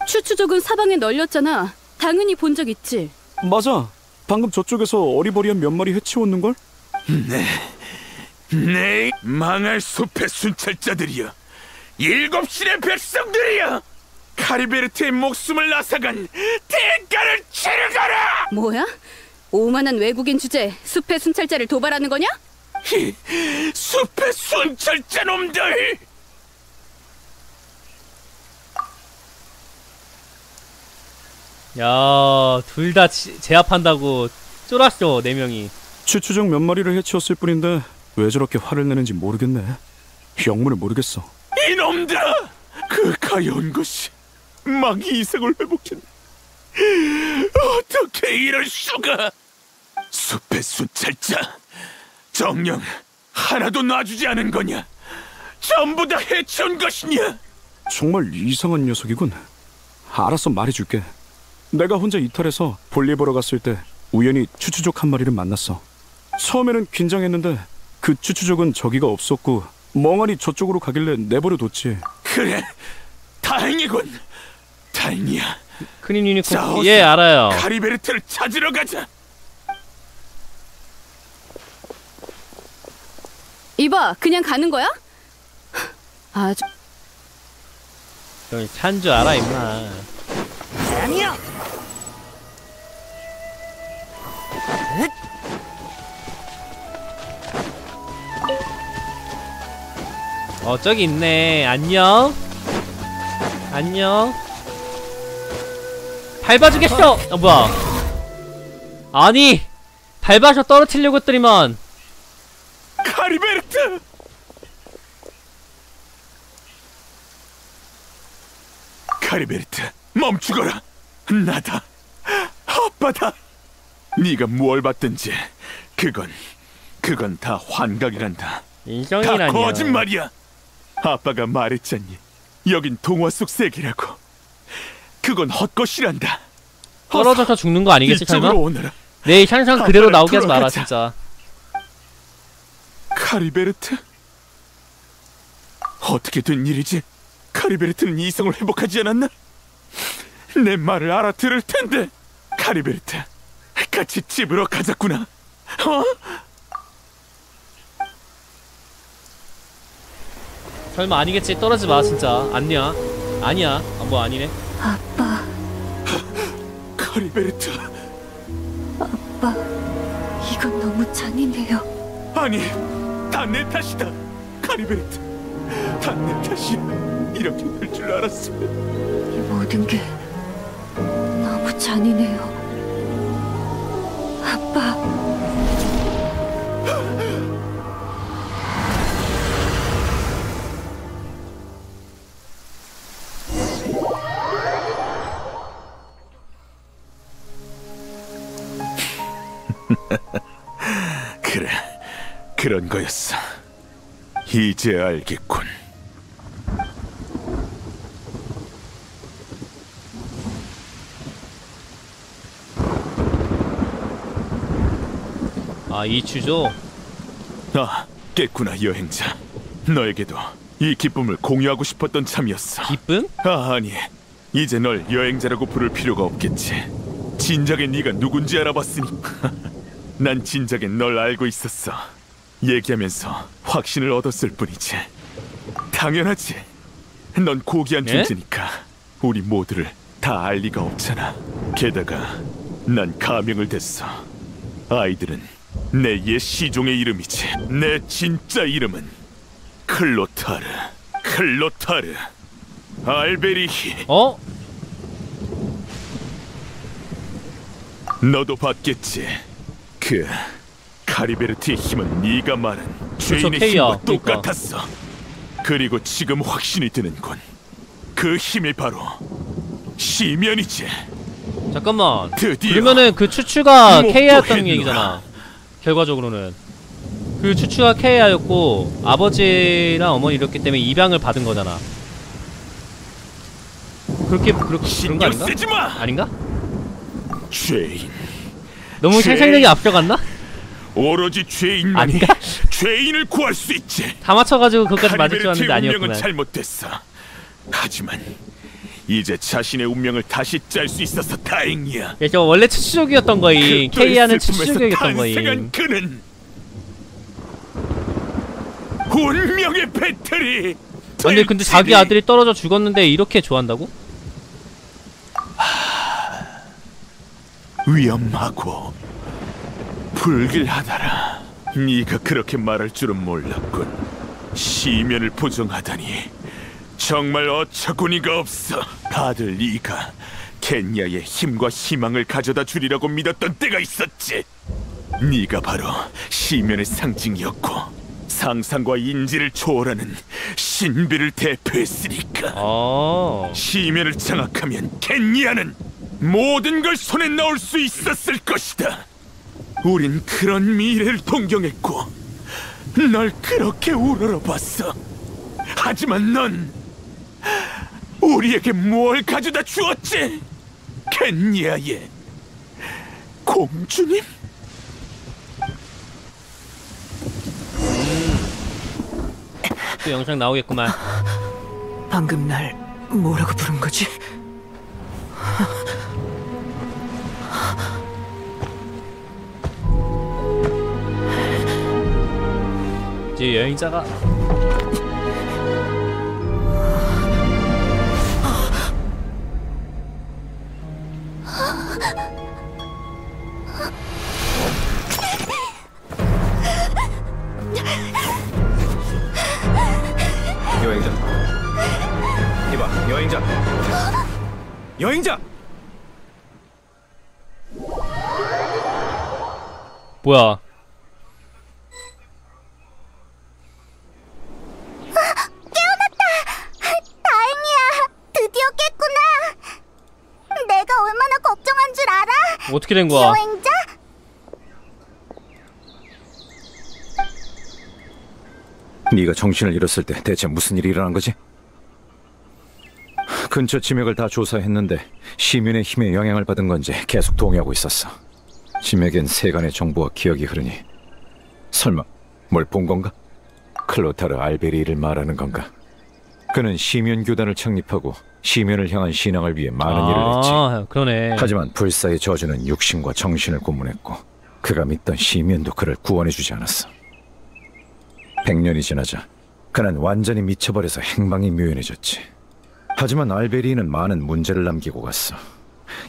추추족은 사방에 널렸잖아. 당연히 본 적 있지. 맞아. 방금 저쪽에서 어리버리한 몇 마리 해치웠는 걸? 네, 네 망할 숲의 순찰자들이여. 일곱 신의 백성들이여. 카리베르트의 목숨을 앗아간 대가를 치르거라. 뭐야? 오만한 외국인 주제 숲의 순찰자를 도발하는 거냐? [laughs] 이 숲의 순찰자 놈들! 야, 둘 다 제압한다고 쫄았어, 네 명이. 추추족 몇 마리를 해치웠을 뿐인데 왜 저렇게 화를 내는지 모르겠네. 영문을 모르겠어. 이놈들아! 그 가여운 것이 막이 이성을 회복했네. 어떻게 이럴 수가? 숲의 순찰자 정령 하나도 놔주지 않은 거냐? 전부 다 해치운 것이냐? 정말 이상한 녀석이군. 알았어 말해줄게. 내가 혼자 이탈해서 볼일 보러 갔을 때 우연히 추추족 한 마리를 만났어. 처음에는 긴장했는데 그 추추족은 저기가 없었고 멍하니 저쪽으로 가길래 내버려 뒀지. 그래, 다행이군. 다행이야. 크림 유니콘 예 알아요. 카리베르트를 찾으러 가자. 이봐, 그냥 가는 거야? 아주 넌 산줄 알아 임마. 아니요. 어 저기 있네. 안녕. 안녕. 밟아주겠어! 어 뭐야? 아니! 밟아서 떨어뜨리려고 했더니만 카리베르트! 카리베르트, 멈추거라. 나다. 아빠다. 네가 무얼 받든지 그건 그건 다 환각이란다. 다 인정이라니요 거짓말이야. 아빠가 말했잖니. 여긴 동화 속 세계라고. 그건 헛것이란다. 떨어져서 죽는 거 아니겠지 설마? 오너라. 내 상상 그대로 아빠랑 나오게 하지 마라 돌아가자. 진짜 카리베르트? 어떻게 된 일이지? 카리베르트는 이성을 회복하지 않았나? 내 말을 알아들을 텐데. 카리베르트, 같이 집으로 가자꾸나. 어? 설마 아니겠지 떨어지 마 진짜 아니야 아니야 아, 뭐 아니네 아빠, 카리베르트, 아빠, 이건 너무 잔인해요. 아니, 다 내 탓이다. 카리베르트, 다 내 탓이야. 이렇게 될 줄 알았으면. 이 모든 게 너무 잔인해요. 그런 거였어. 이제 알겠군. 아 이추죠? 아, 깼구나 여행자. 너에게도 이 기쁨을 공유하고 싶었던 참이었어. 기쁨? 아, 아니. 이제 널 여행자라고 부를 필요가 없겠지. 진작에 네가 누군지 알아봤으니. [laughs] 난 진작에 널 알고 있었어. 얘기하면서 확신을 얻었을 뿐이지. 당연하지. 넌 고귀한 예? 존재니까 우리 모두를 다 알 리가 없잖아. 게다가 난 가명을 댔어. 아이들은 내 옛 시종의 이름이지. 내 진짜 이름은 클로타르. 클로타르. 알베리히. 어? 너도 봤겠지. 그 카리베르트의 힘은 네가 말한 죄인의 K야, 힘과 그러니까. 똑같았어. 그리고 지금 확신이 드는군. 그 힘이 바로 시면이지. 잠깐만 드디어 그러면은 그 추추가 했노라. 얘기잖아 결과적으로는 그 추추가 케이아였고 아버지랑 어머니 이렇기 때문에 입양을 받은 거잖아 그렇게 그렇게 그런 거 아닌가? 아닌가? 죄인. 너무. 상상력이 앞서갔나? 오로지 죄인만이 아닌가? [laughs] 죄인을 구할 수 있지. 다 맞춰가지고 그것까지 맞을 줄 알았는데 아니었구나 잘못됐어. 하지만 이제 자신의 운명을 다시 짤 수 있어서 다행이야. 그래서 원래 추추족이었던 거임 케이아는 추추족이었던 거임 그는 운명의 배틀이 근데 근데 자기 아들이 떨어져 죽었는데 이렇게 좋아한다고? 위험하고 불길하다라. 네가 그렇게 말할 줄은 몰랐군. 시면을 부정하다니 정말 어처구니가 없어. 다들 네가 켄야의 힘과 희망을 가져다 주리라고 믿었던 때가 있었지. 네가 바로 시면의 상징이었고 상상과 인지를 초월하는 신비를 대표했으니까. 어. 시면을 장악하면 켄야는 모든 걸 손에 넣을 수 있었을 것이다. 우린 그런 미래를 동경했고 널 그렇게 우러러봤어. 하지만 넌 우리에게 뭘 가져다 주었지? 켄야의 공주님? 또 영상 나오겠구만 방금 날 뭐라고 부른 거지? 뒤에 여행자가. 여행자. 이봐 여행자. 여행자! 뭐야? 어떻게 된 거야? 여행자? 네가 정신을 잃었을 때 대체 무슨 일이 일어난 거지? 근처 지맥을 다 조사했는데 시민의 힘에 영향을 받은 건지 계속 동의하고 있었어. 지맥엔 세간의 정보와 기억이 흐르니 설마 뭘 본 건가? 클로타르 알베리를 말하는 건가? 그는 시면 교단을 창립하고 시면을 향한 신앙을 위해 많은 일을 했지. 아, 그러네. 하지만 불사의 저주는 육신과 정신을 고문했고 그가 믿던 시면도 그를 구원해주지 않았어. 백년이 지나자 그는 완전히 미쳐버려서 행방이 묘연해졌지. 하지만 알베리는 많은 문제를 남기고 갔어.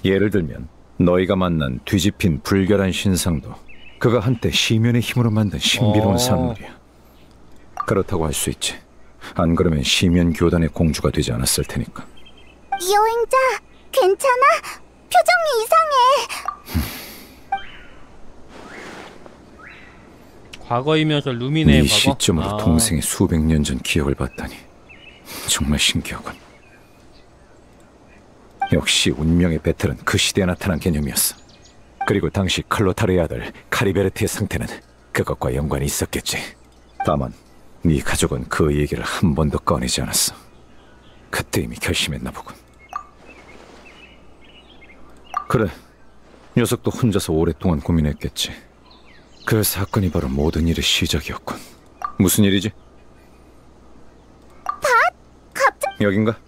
예를 들면 너희가 만난 뒤집힌 불결한 신상도 그가 한때 시면의 힘으로 만든 신비로운 어. 산물이야. 그렇다고 할 수 있지. 안 그러면 시면 교단의 공주가 되지 않았을 테니까. 여행자, 괜찮아? 표정이 이상해. 과거이면서 루미네 이 과거. 시점으로 아. 동생의 수백 년 전 기억을 봤다니 정말 신기하군. 역시 운명의 배틀은 그 시대에 나타난 개념이었어. 그리고 당시 클로타르의 아들 카리베르트의 상태는 그것과 연관이 있었겠지. 다만 네 가족은 그 얘기를 한 번도 꺼내지 않았어. 그때 이미 결심했나 보군. 그래, 녀석도 혼자서 오랫동안 고민했겠지. 그 사건이 바로 모든 일의 시작이었군. 무슨 일이지? 밭? 갑자기 여긴가?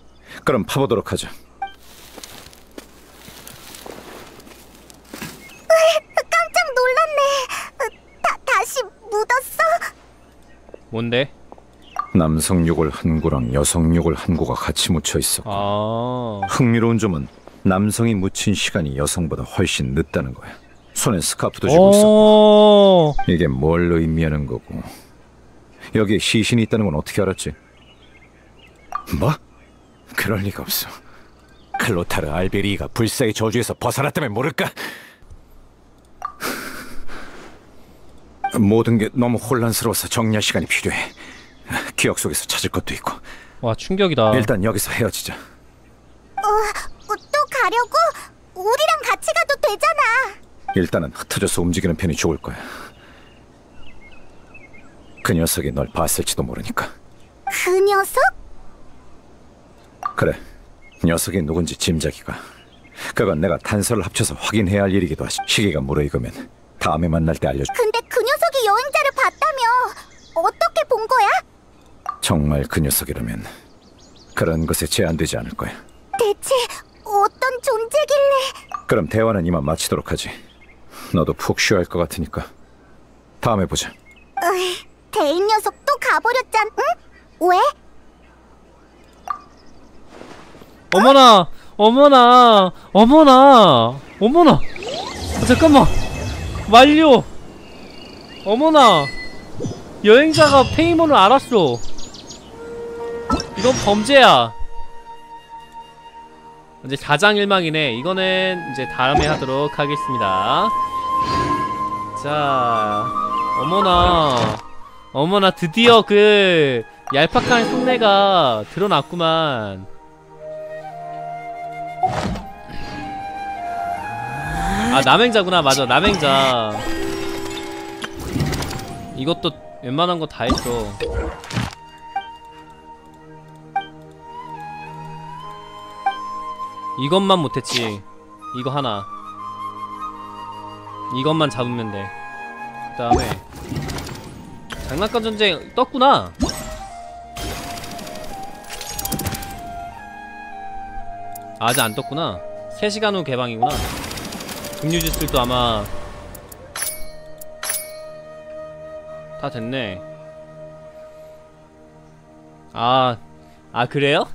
그럼 파보도록 하자. 깜짝 놀랐네. 다, 다시 묻었어? 뭔데? 남성 욕을 한 구랑 여성 욕을 한 구가 같이 묻혀 있어. 아. 흥미로운 점은 남성이 묻힌 시간이 여성보다 훨씬 늦다는 거야. 손에 스카프도 쥐고 있어. 오. 이게 뭘 의미하는 거고? 여기에 시신이 있다는 건 어떻게 알았지? 뭐? 그럴 리가 없어. 클로타르 알베리가 불사의 저주에서 벗어났다면 모를까? 모든 게 너무 혼란스러워서 정리할 시간이 필요해. 기억 속에서 찾을 것도 있고. 와 충격이다. 일단 여기서 헤어지자. 어, 가려고? 우리랑 같이 가도 되잖아. 일단은 흩어져서 움직이는 편이 좋을 거야. 그 녀석이 널 봤을지도 모르니까. 그 녀석? 그래, 녀석이 누군지 짐작이가. 그건 내가 단서를 합쳐서 확인해야 할 일이기도 하지. 시기가 무르익으면 다음에 만날 때 알려줘. 근데 그 녀석이 여행자를 봤다며. 어떻게 본 거야? 정말 그 녀석이라면 그런 것에 제한되지 않을 거야. 대체 어떤 존재길래? 그럼 대화는 이만 마치도록 하지. 너도 푹 쉬어야 할 것 같으니까 다음에 보자. 으이, 대인 녀석 또 가버렸잖, 응? 왜? 어머나, 어머나, 어머나, 어머나. 아, 잠깐만. 완료. 어머나. 여행자가 페이몬을 알았어. 이건 범죄야. 이제 자장일망이네. 이거는 이제 다음에 하도록 하겠습니다. 자, 어머나, 어머나 드디어 그 얄팍한 속내가 드러났구만. 아 남행자구나 맞아 남행자 이것도 웬만한 거 다 했어 이것만 못했지. 이거 하나. 이것만 잡으면 돼그 다음에 장난감 전쟁 떴구나. 아직 안 떴구나. 3시간 후 개방이구나. 금유지술도 아마 다 됐네. 아, 아 그래요?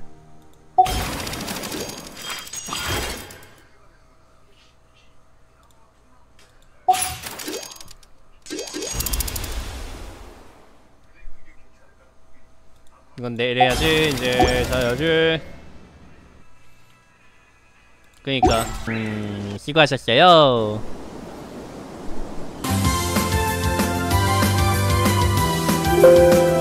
이건 내려야지 이제. 자야지 그니까. 음 수고하셨어요. 음.